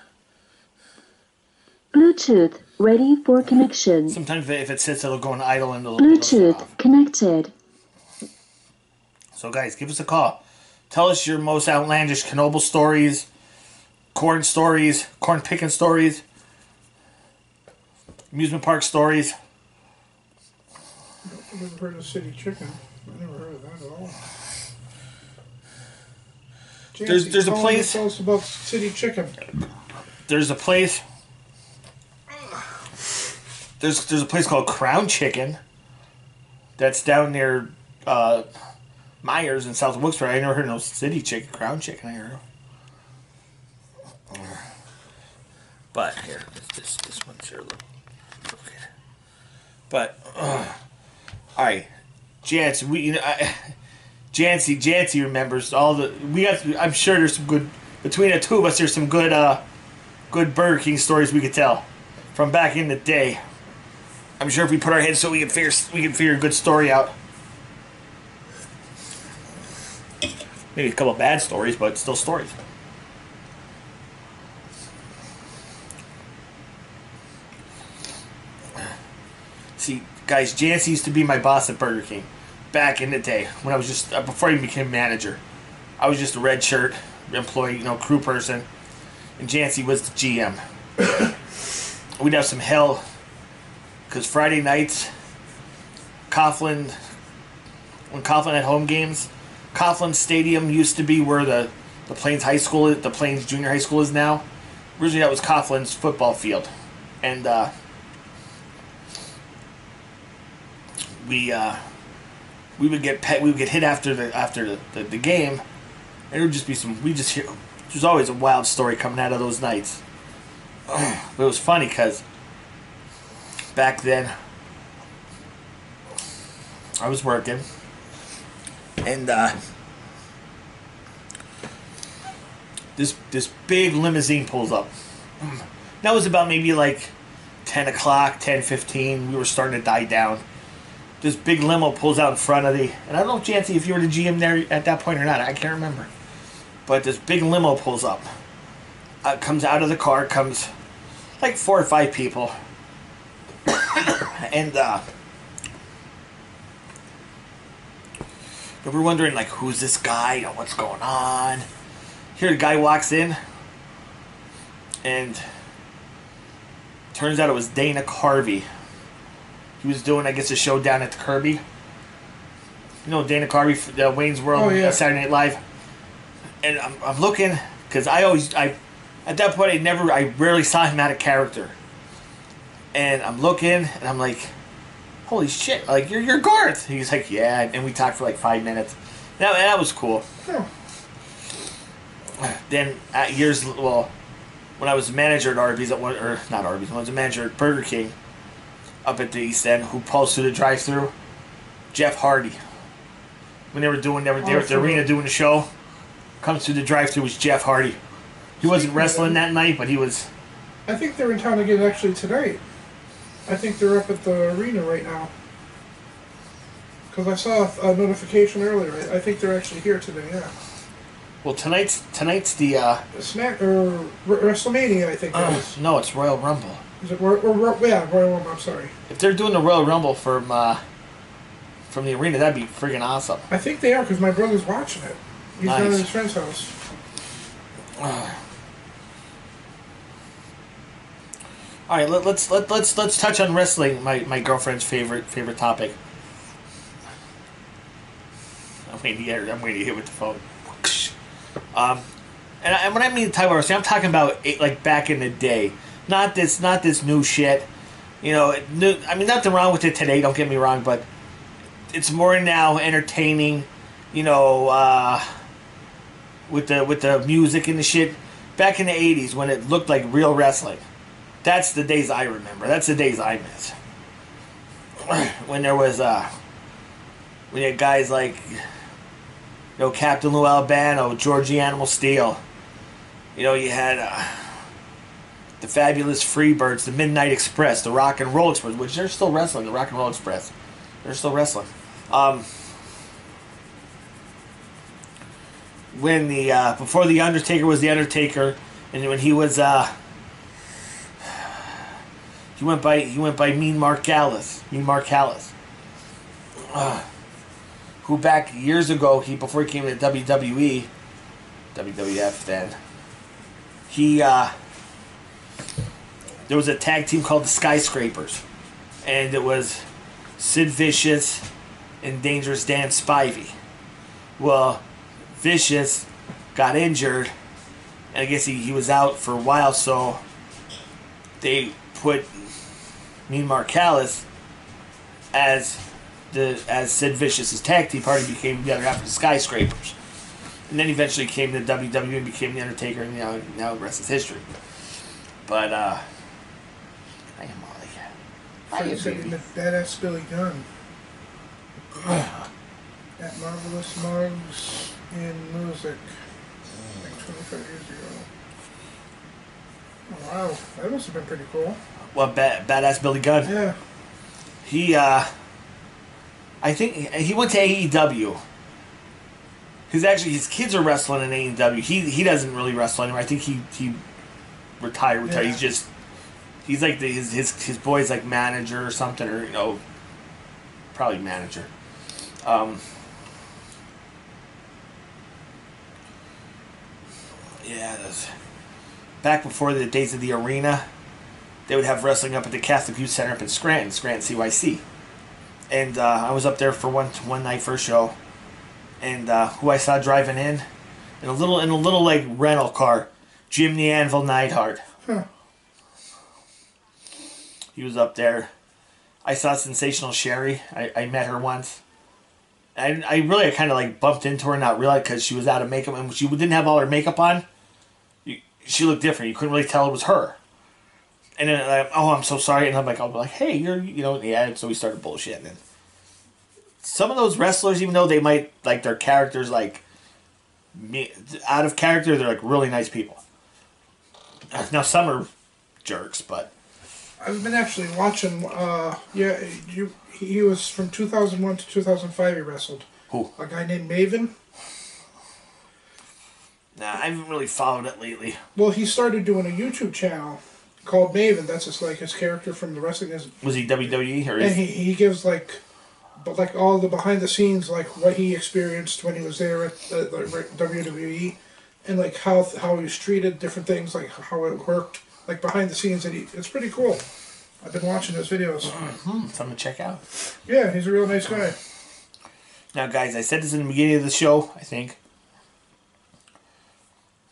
Bluetooth ready for connection. Sometimes if it sits, it'll go on idle and it'll, it'll Bluetooth off. connected. So, guys, give us a call. Tell us your most outlandish Knoebel stories, corn stories, corn picking stories, amusement park stories. I've never heard of City Chicken. I never heard of that at all. There's- there's a call in and place- Tell us about City Chicken. There's a place. There's there's a place called Crown Chicken. That's down near uh, Meyers in South Wilkes-Barre. I never heard of no City Chicken, Crown Chicken. I heard. But here, this this one's here. Look, look. But uh, all right, Jance, we you know, I, Jancy Jancy remembers all the we got. I'm sure there's some good between the two of us. There's some good uh good Burger King stories we could tell from back in the day. I'm sure if we put our heads so we can figure we can figure a good story out. Maybe a couple bad stories, but still stories. See, guys, Jancy used to be my boss at Burger King back in the day when I was just uh, before I even became manager. I was just a red shirt employee, you know, crew person, and Jancy was the GM. We'd have some hell because Friday nights, Coughlin, when Coughlin had home games, Coughlin Stadium used to be where the the Plains High School, the Plains Junior High School is now. Originally, that was Coughlin's football field, and uh, we uh, we would get pet, we would get hit after the after the, the, the game, and it would just be some. We just hear. There's always a wild story coming out of those nights. but it was funny because back then I was working, and uh, this this big limousine pulls up. That was about maybe like ten o'clock, ten fifteen. We were starting to die down. This big limo pulls out in front of the, and I don't know, Jancy, if you were the GM there at that point or not. I can't remember. But this big limo pulls up. Uh, comes out of the car. Comes like four or five people, and uh, we're wondering like, who's this guy? Know, what's going on? Here, a guy walks in, and turns out it was Dana Carvey. He was doing, I guess, a show down at the Kirby. You know, Dana Carvey, uh, Wayne's World, Oh, yeah. uh, Saturday Night Live. And I'm, I'm looking because I always, I, at that point, I never, I rarely saw him out of character. And I'm looking, and I'm like, holy shit, like you're you're Garth. He's like, yeah, and we talked for like five minutes. That that was cool. Oh, Then at years, well, when I was a manager at Arby's, at one, or not Arby's, when I was a manager at Burger King, up at the East End, who pulls through the drive-through, Jeff Hardy. When they were doing, they were, they were at the Oh, arena doing the show, comes through the drive-through was Jeff Hardy. He wasn't wrestling that night, but he was. I think they're in town again actually tonight. I think they're up at the arena right now. Because I saw a notification earlier. I, think they're actually here today. Yeah. Well, tonight's tonight's the. uh Smack or Wr- WrestleMania, I think. uh. No, it's Royal Rumble. Is it Royal, or, Ro- yeah, Royal Rumble? I'm sorry. If they're doing the Royal Rumble from uh, from the arena, that'd be friggin' awesome. I think they are because my brother's watching it. He's down at his friend's house. All right, let, let's let, let's let's touch on wrestling. My, my girlfriend's favorite favorite topic. I'm waiting to. I'm waiting to hit with the phone. Um, and, I, and when I mean about wrestling, I'm talking about it, like back in the day, not this not this new shit. You know, new, I mean nothing wrong with it today. Don't get me wrong, but it's more now entertaining. You know, uh, with the with the music and the shit. Back in the '80s, when it looked like real wrestling. That's the days I remember. That's the days I miss. when there was uh when you had guys like you know Captain Lou Albano, Georgie Animal Steele. You know, you had uh, the fabulous Freebirds, the Midnight Express, the Rock and Roll Express, which they're still wrestling, the Rock and Roll Express. They're still wrestling. Um when the uh, before the Undertaker was the Undertaker, and when he was uh, he went by he went by Mean Mark Callous, Mean Mark Callous, uh, who back years ago he before he came to WWE, WWF then, he uh, there was a tag team called the Skyscrapers, and it was Sid Vicious and Dangerous Dan Spivey. Well, Vicious got injured, and I guess he, he was out for a while, so they put Mean Mark Callous as the as Sid Vicious's tag team party became the other half of the Skyscrapers. And then eventually came to WWE and became the Undertaker, and now now the rest is history. But uh. How you Friends the badass Billy Gunn. At Marvelous Mugs in music. Like 25 years ago. Wow, that must have been pretty cool. Well, bad, badass Billy Gunn. Yeah. He, uh, I think he went to AEW. Because actually, his kids are wrestling in AEW. He he doesn't really wrestle anymore. I think he he retired. Retired. Yeah. He's just he's like the, his his his boy's like manager or something, or you know, probably manager. Um, yeah, back before the days of the arena they would have wrestling up at the Catholic Youth Center up in Scranton, Scranton CYC. And uh, I was up there for one one night for a show, and uh, who I saw driving in, in a little in a little like rental car, Jim the Anvil Neidhart. Huh. He was up there. I saw Sensational Sherri. I, I met her once. And I really kind of like bumped into her, not realize because she was out of makeup and she didn't have all her makeup on. You, she looked different. You couldn't really tell it was her. And then like, oh, I'm so sorry. And I'm like, I'll be like, hey, you're, you know, yeah. And so we started bullshitting. And some of those wrestlers, even though they might like their characters, like me, out of character, they're like really nice people. Now some are jerks, but I've been actually watching. Uh, yeah, you, he was from 2001 to 2005. He wrestled who? a guy named Maven. Nah, I haven't really followed it lately. Well, he started doing a YouTube channel called Maven. That's just like his character from the wrestling. Is, Was he WWE or and is he, he gives like, but like all the behind the scenes, like what he experienced when he was there at the, the WWE, and like how how he was treated, different things, like how it worked, like behind the scenes. And he, it's pretty cool. I've been watching his videos. hmm, something to check out? Yeah, he's a real nice guy. Now, guys, I said this in the beginning of the show. I think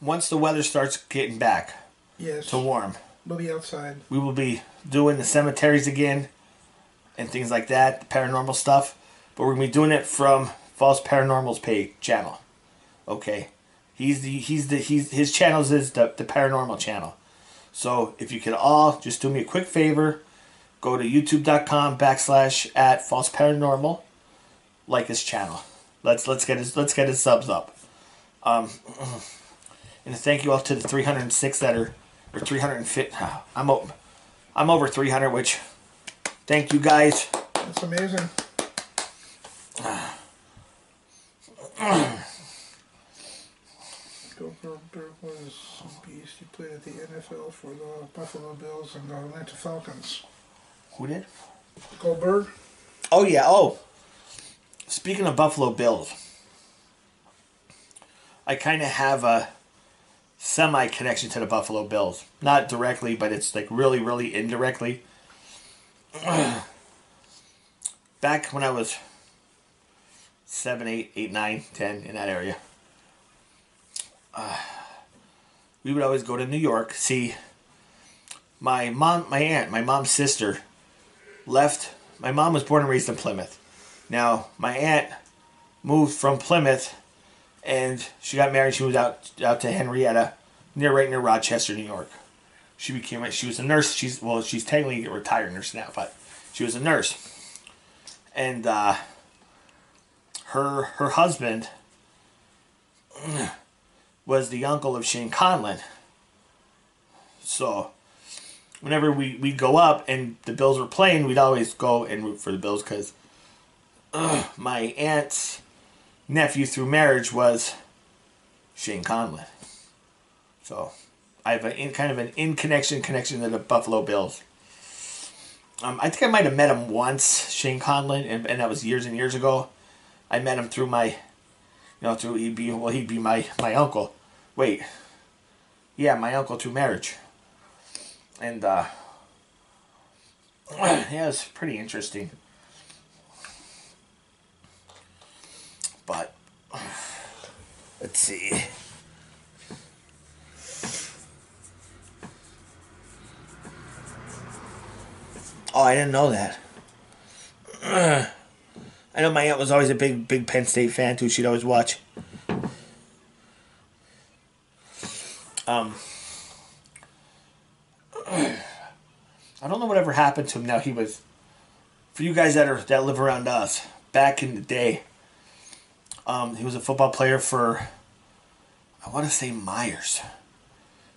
once the weather starts getting back Yes, to warm, we'll be outside. we will be doing the cemeteries again and things like that, the paranormal stuff. But we're gonna be doing it from False Paranormal's page channel. Okay, he's the he's the he's his channels is the the paranormal channel. So if you could all just do me a quick favor, go to youtube.com backslash at false paranormal, like his channel. Let's let's get his let's get his subs up. Um, and thank you all to the 306 that are or 350. I'm o- I'm over 300, which thank you guys. That's amazing. Goldberg was a beast. He played at the NFL for the Buffalo Bills and the Atlanta Falcons. Who did? Goldberg? Oh yeah. Oh, speaking of Buffalo Bills, I kind of have a semi connection to the Buffalo Bills. Not directly, but it's like really, really indirectly. Back when I was seven, eight, eight, nine, ten in that area, uh, we would always go to New York. See, my mom, my aunt, my mom's sister left. My mom was born and raised in Plymouth. Now, my aunt moved from Plymouth and she got married. She moved out out to Henrietta, near right near Rochester, New York. She became she was a nurse. She's well, she's technically a retired nurse now, but she was a nurse. And uh, her her husband was the uncle of Shane Conlan. So whenever we we go up and the Bills were playing, we'd always go and root for the Bills because my aunt's nephew through marriage was Shane Conlan. So I have a in, kind of an in connection connection to the Buffalo Bills. Um, I think I might have met him once, Shane Conlan, and, and that was years and years ago. I met him through my, know, to he'd be well he'd be my my uncle. Wait, yeah, my uncle through marriage and uh, yeah, it's pretty interesting. But let's see. Oh, I didn't know that. I know my aunt was always a big, big Penn State fan too. She'd always watch. Um, I don't know whatever happened to him. Now he was, for you guys that are that live around us, back in the day. Um, he was a football player for, I want to say Meyers.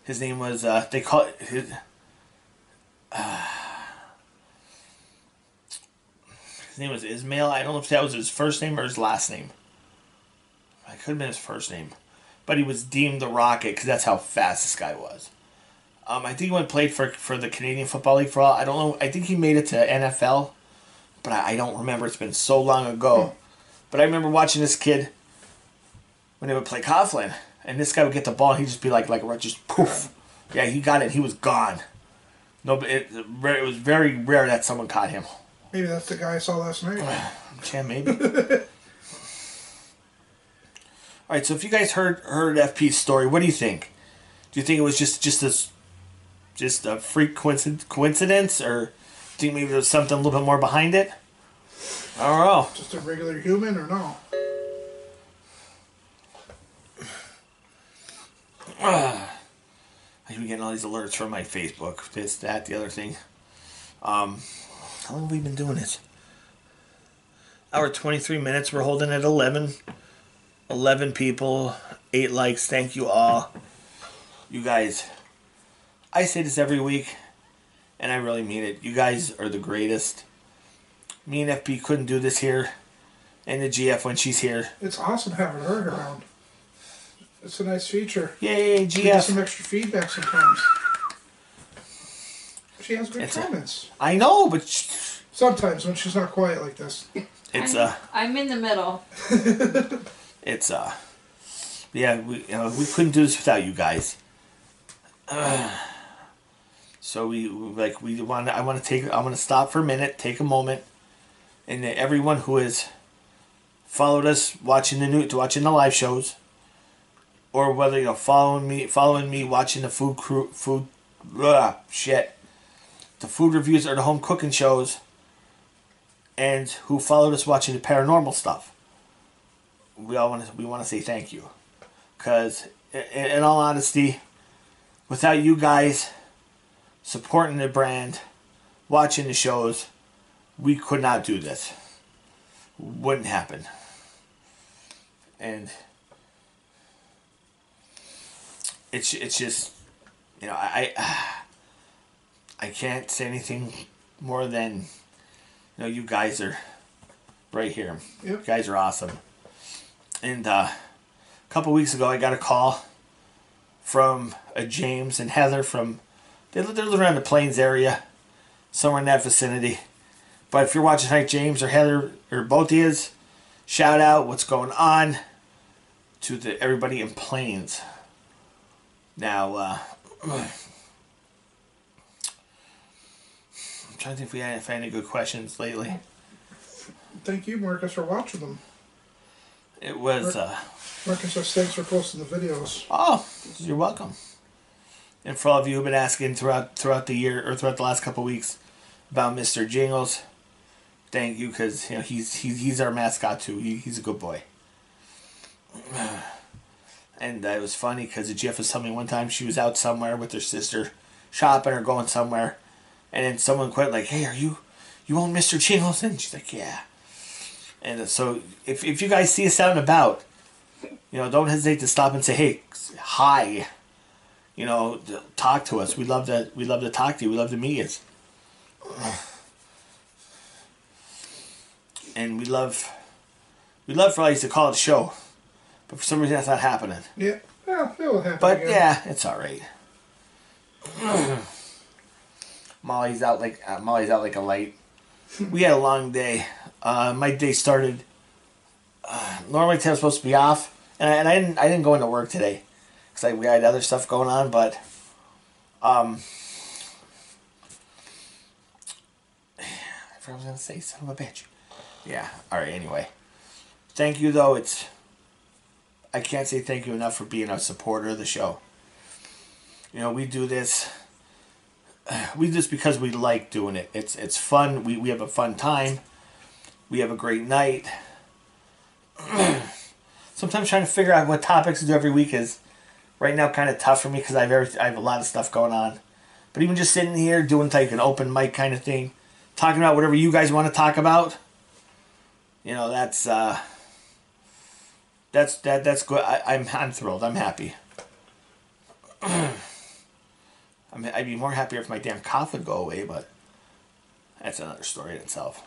His name was uh, they call it his. Uh, his name was Ismail. I don't know if that was his first name or his last name. It could have been his first name, but he was deemed the Rocket because that's how fast this guy was. Um, I think he went played for for the Canadian Football League for all. I don't know. I think he made it to NFL, but I, I don't remember. It's been so long ago. But I remember watching this kid when they would play Coughlin, and this guy would get the ball, and he'd just be like like just poof. Yeah, he got it. He was gone. No, it, it was very rare that someone caught him. Maybe that's the guy I saw last night. Yeah, maybe. All right, so if you guys heard heard FP's story, what do you think? Do you think it was just just this, just a freak coincidence, coincidence, or do you think maybe there's something a little bit more behind it? I don't know. Just a regular human or no? I be getting all these alerts from my Facebook. This, that, the other thing. Um, how long have we been doing it? Hour 23 minutes. We're holding at 11. 11 people. eight likes. Thank you all. You guys, I say this every week, and I really mean it. You guys are the greatest. Me and FP couldn't do this here, and the GF when she's here. It's awesome having her around. It's a nice feature. Yay, We get some extra feedback sometimes. She has good It's comments. I know, but sh- Sometimes when she's not quiet like this. it's I'm, uh, I'm in the middle. it's uh, yeah, we you know we couldn't do this without you guys. Uh, so we like we want. To. I want to take. I want to stop for a minute, take a moment, and everyone who has followed us, watching the new, watching the live shows, or whether you know following me, following me, watching the food crew, food, ugh, shit, the food reviews or the home cooking shows, and who followed us watching the paranormal stuff. We all want to we want to say thank you. Because in, in all honesty without you guys supporting the brand watching the shows we could not do this. Wouldn't happen. And it's it's just you know i i can't say anything more than you know you guys are right here Yep. you guys are awesome and uh, a couple weeks ago, I got a call from a James and Heather from they live, they live around the Plains area, somewhere in that vicinity. But if you're watching tonight, James or Heather or both of is, shout out what's going on to the everybody in Plains. Now, uh, I'm trying to think if we had, any good questions lately. Thank you, Marcus, for watching them. It was. Uh, Marcus says thanks for posting the videos. Oh, you're welcome. And for all of you who've been asking throughout throughout the year or throughout the last couple of weeks about Mr. Jingles, thank you because you know he's he's he's our mascot too. He, he's a good boy. And uh, it was funny because GF was telling me one time she was out somewhere with her sister, shopping or going somewhere, and then someone quit like, "Hey, are you you own Mr. Jingles?" And she's like, "Yeah." And so if if you guys see us out and about, you know, don't hesitate to stop and say, "Hey, hi." You know, talk to us. We love to. We love to talk to you. We love to meet you. And we love, we love for us to call it a show, but for some reason that's not happening. Yeah, well, it will happen But again. yeah, it's all right. Molly's out like uh, Molly's out like a light. We had a long day. Uh, my day started. Uh, normally today was supposed to be off, and I, and I didn't. I didn't go into work today because like, we had other stuff going on. But um, I forgot what I was gonna say. Son of a bitch. Yeah. All right. Anyway, thank you though. It's I can't say thank you enough for being a supporter of the show. You know, we do this. We just because we like doing it. It's it's fun. We we have a fun time. We have a great night. Sometimes trying to figure out what topics to do every week is right now kind of tough for me because I have every, I have a lot of stuff going on. But even just sitting here doing like an open mic kind of thing, talking about whatever you guys want to talk about, you know, that's uh, that's that that's good. I, I'm I'm thrilled. I'm happy. I mean, I'd be more happier if my damn cough would go away, but that's another story in itself.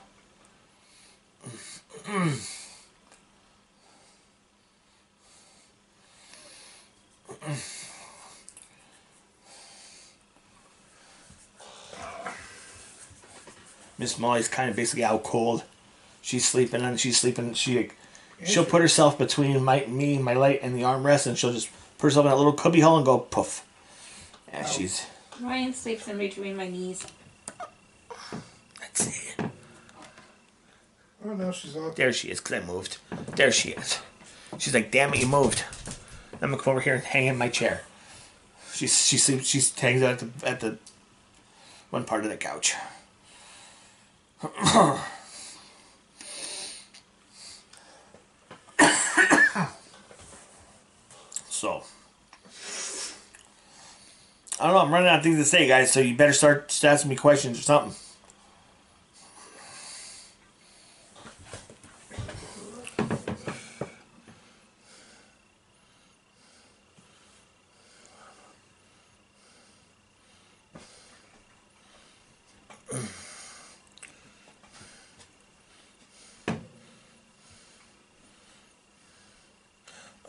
Miss Molly's kind of basically out cold. She's sleeping and she's sleeping. She she'll put herself between my me, my light, and the armrest, and she'll just put herself in that little cubby hole and go poof. Yeah, she's Ryan sleeps in between my knees. that's it. Oh, no, she's off. There she is, because I moved. There she is. She's like, damn it, you moved. I'm gonna come over here and hang in my chair. She's she sleeps she hangs out at the at the one part of the couch. so I don't know. I'm running out of things to say, guys. So you better start asking me questions or something.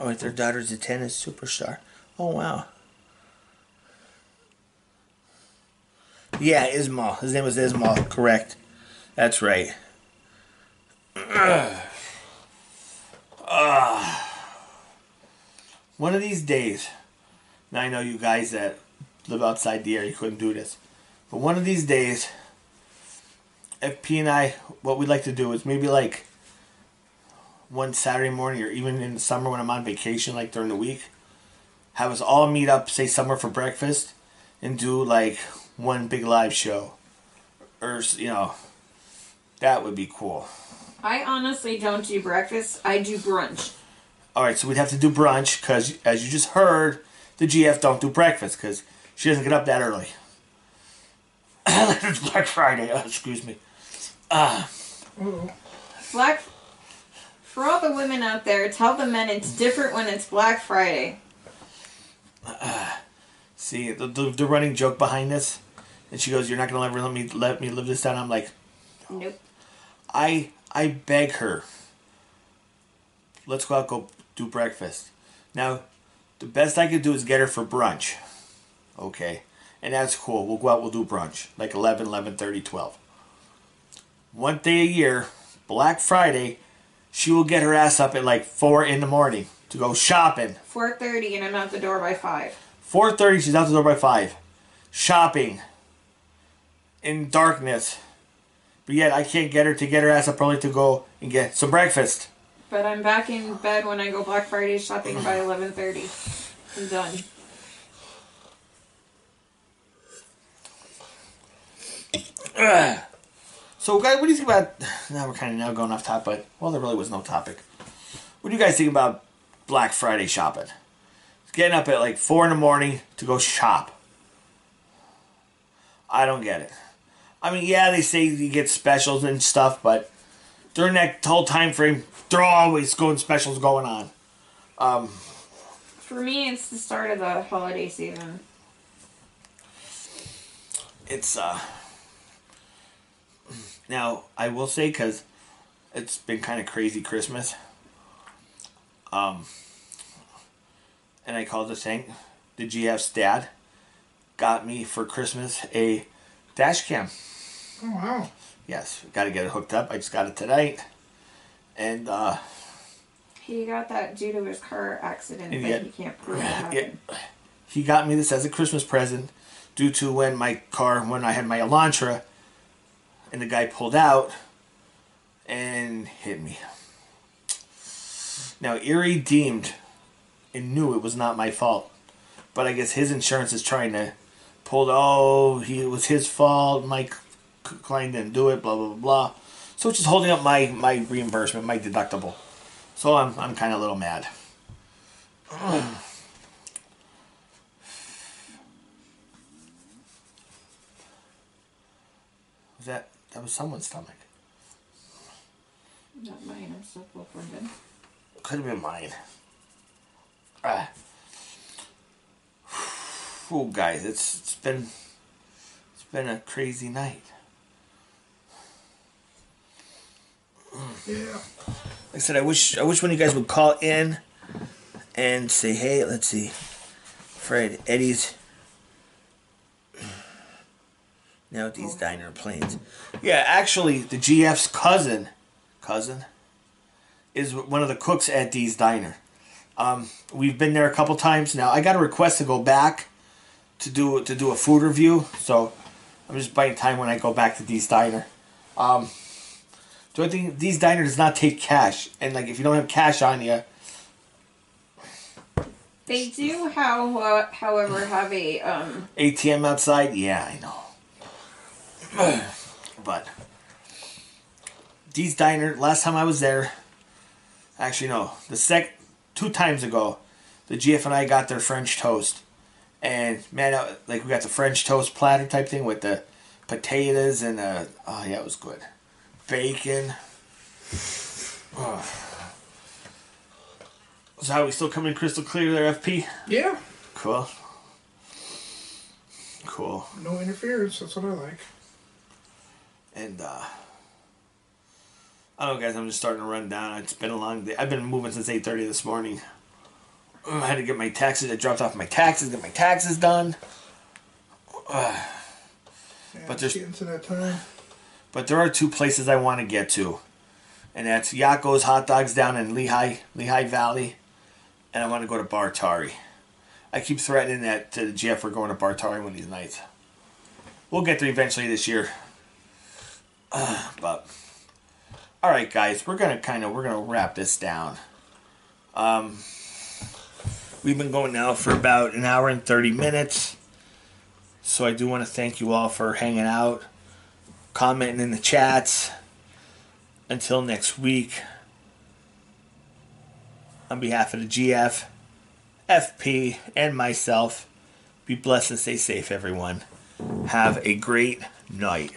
Oh, their daughter's a tennis superstar. Oh, wow. Yeah, Ismail. His name was Ismail. Correct. That's right. One of these days, now I know you guys that live outside the area, you couldn't do this. But one of these days, FP and I, what we'd like to do is maybe like one Saturday morning or even in the summer when I'm on vacation, like during the week, have us all meet up, say somewhere for breakfast, and do like one big live show. Or, you know, that would be cool. I honestly don't do breakfast. I do brunch. All right, so we'd have to do brunch because, as you just heard, the GF don't do breakfast because she doesn't get up that early. it's Black Friday. Oh, excuse me. Ooh. Black. For all the women out there, tell the men it's different when it's Black Friday. Uh, see the, the, the running joke behind this, and she goes, "You're not gonna ever let me let me live this down." I'm like, Nope. I I beg her. Let's go out go do breakfast. Now, the best I could do is get her for brunch. Okay. And that's cool. We'll go out, we'll do brunch. Like 11, 11, 30, 12. One day a year, Black Friday, she will get her ass up at like 4 in the morning to go shopping. 4:30 and I'm out the door by five. 4.30, she's out the door by 5. Shopping. In darkness. But yet, I can't get her to get her ass up early to go and get some breakfast. But I'm back in bed when I go Black Friday shopping by 11:30. I'm done. So, guys, what do you think about? Now we're kind of now going off topic, but well, there really was no topic. What do you guys think about Black Friday shopping? Getting up at like four in the morning to go shop. I don't get it. I mean, yeah, they say you get specials and stuff, but during that whole time frame, they're always going specials going on. For me, it's the start of the holiday season. it's uh now i will say because it's been kind of crazy christmas um and i called this thing the gf's dad got me for christmas a dash cam Oh wow. yes got to get it hooked up i just got it tonight and uh He got that due to his car accident, And but yet- he can't prove it Yeah, he got me this as a Christmas present due to when my car, when I had my Elantra, and the guy pulled out and hit me. Now, Erie deemed and knew it was not my fault, but I guess his insurance is trying to pull, oh, he, it was his fault, my c- client didn't do it, blah, blah, blah, blah. So it's just holding up my, my reimbursement, my deductible. So I'm, I'm kind of a little mad. Was that that was someone's stomach? Not mine. I'm still full funded. Could have been mine. Ah. Oh, guys, it's it's been it's been a crazy night. Yeah. Like I said, I wish I wish one of you guys would call in and say, hey, let's see, Fred, Eddie's. Now at these diner Plains. Yeah, actually, the GF's cousin, cousin, is one of the cooks at these Diner. Um, we've been there a couple times now. I got a request to go back to do to do a food review, so I'm just buying time when I go back to these Diner. Um, the I think these Diner does not take cash, and like if you don't have cash on you, They do, how, uh, however, have a um, ATM outside. Yeah, I know. but these Diner. Last time I was there, actually no, the sec two times ago, the GF and I got their French toast, and man, uh, like we got the French toast platter type thing with the potatoes and uh, oh yeah, it was good. Bacon. Oh. So how we still coming crystal clear there, FP? Yeah. Cool. Cool. No interference. That's what I like. And uh, I don't know, guys. I'm just starting to run down. It's been a long day. I've been moving since 8:30 this morning. I had to get my taxes. I dropped off my taxes. Get my taxes done. Yeah, But it's there's- getting to that time. But there are two places I want to get to, and that's Yocco's Hot Dogs down in Lehigh, Lehigh Valley, and I want to go to Bartari. I keep threatening that to GF we're going to Bartari one of these nights. We'll get there eventually this year. Uh, but all right, guys, we're gonna kind of we're gonna wrap this down. Um, we've been going now for about an hour and thirty minutes, so I do want to thank you all for hanging out commenting in the chats. Until next week, on behalf of the GF, FP, and myself, be blessed and stay safe, everyone. Have a great night.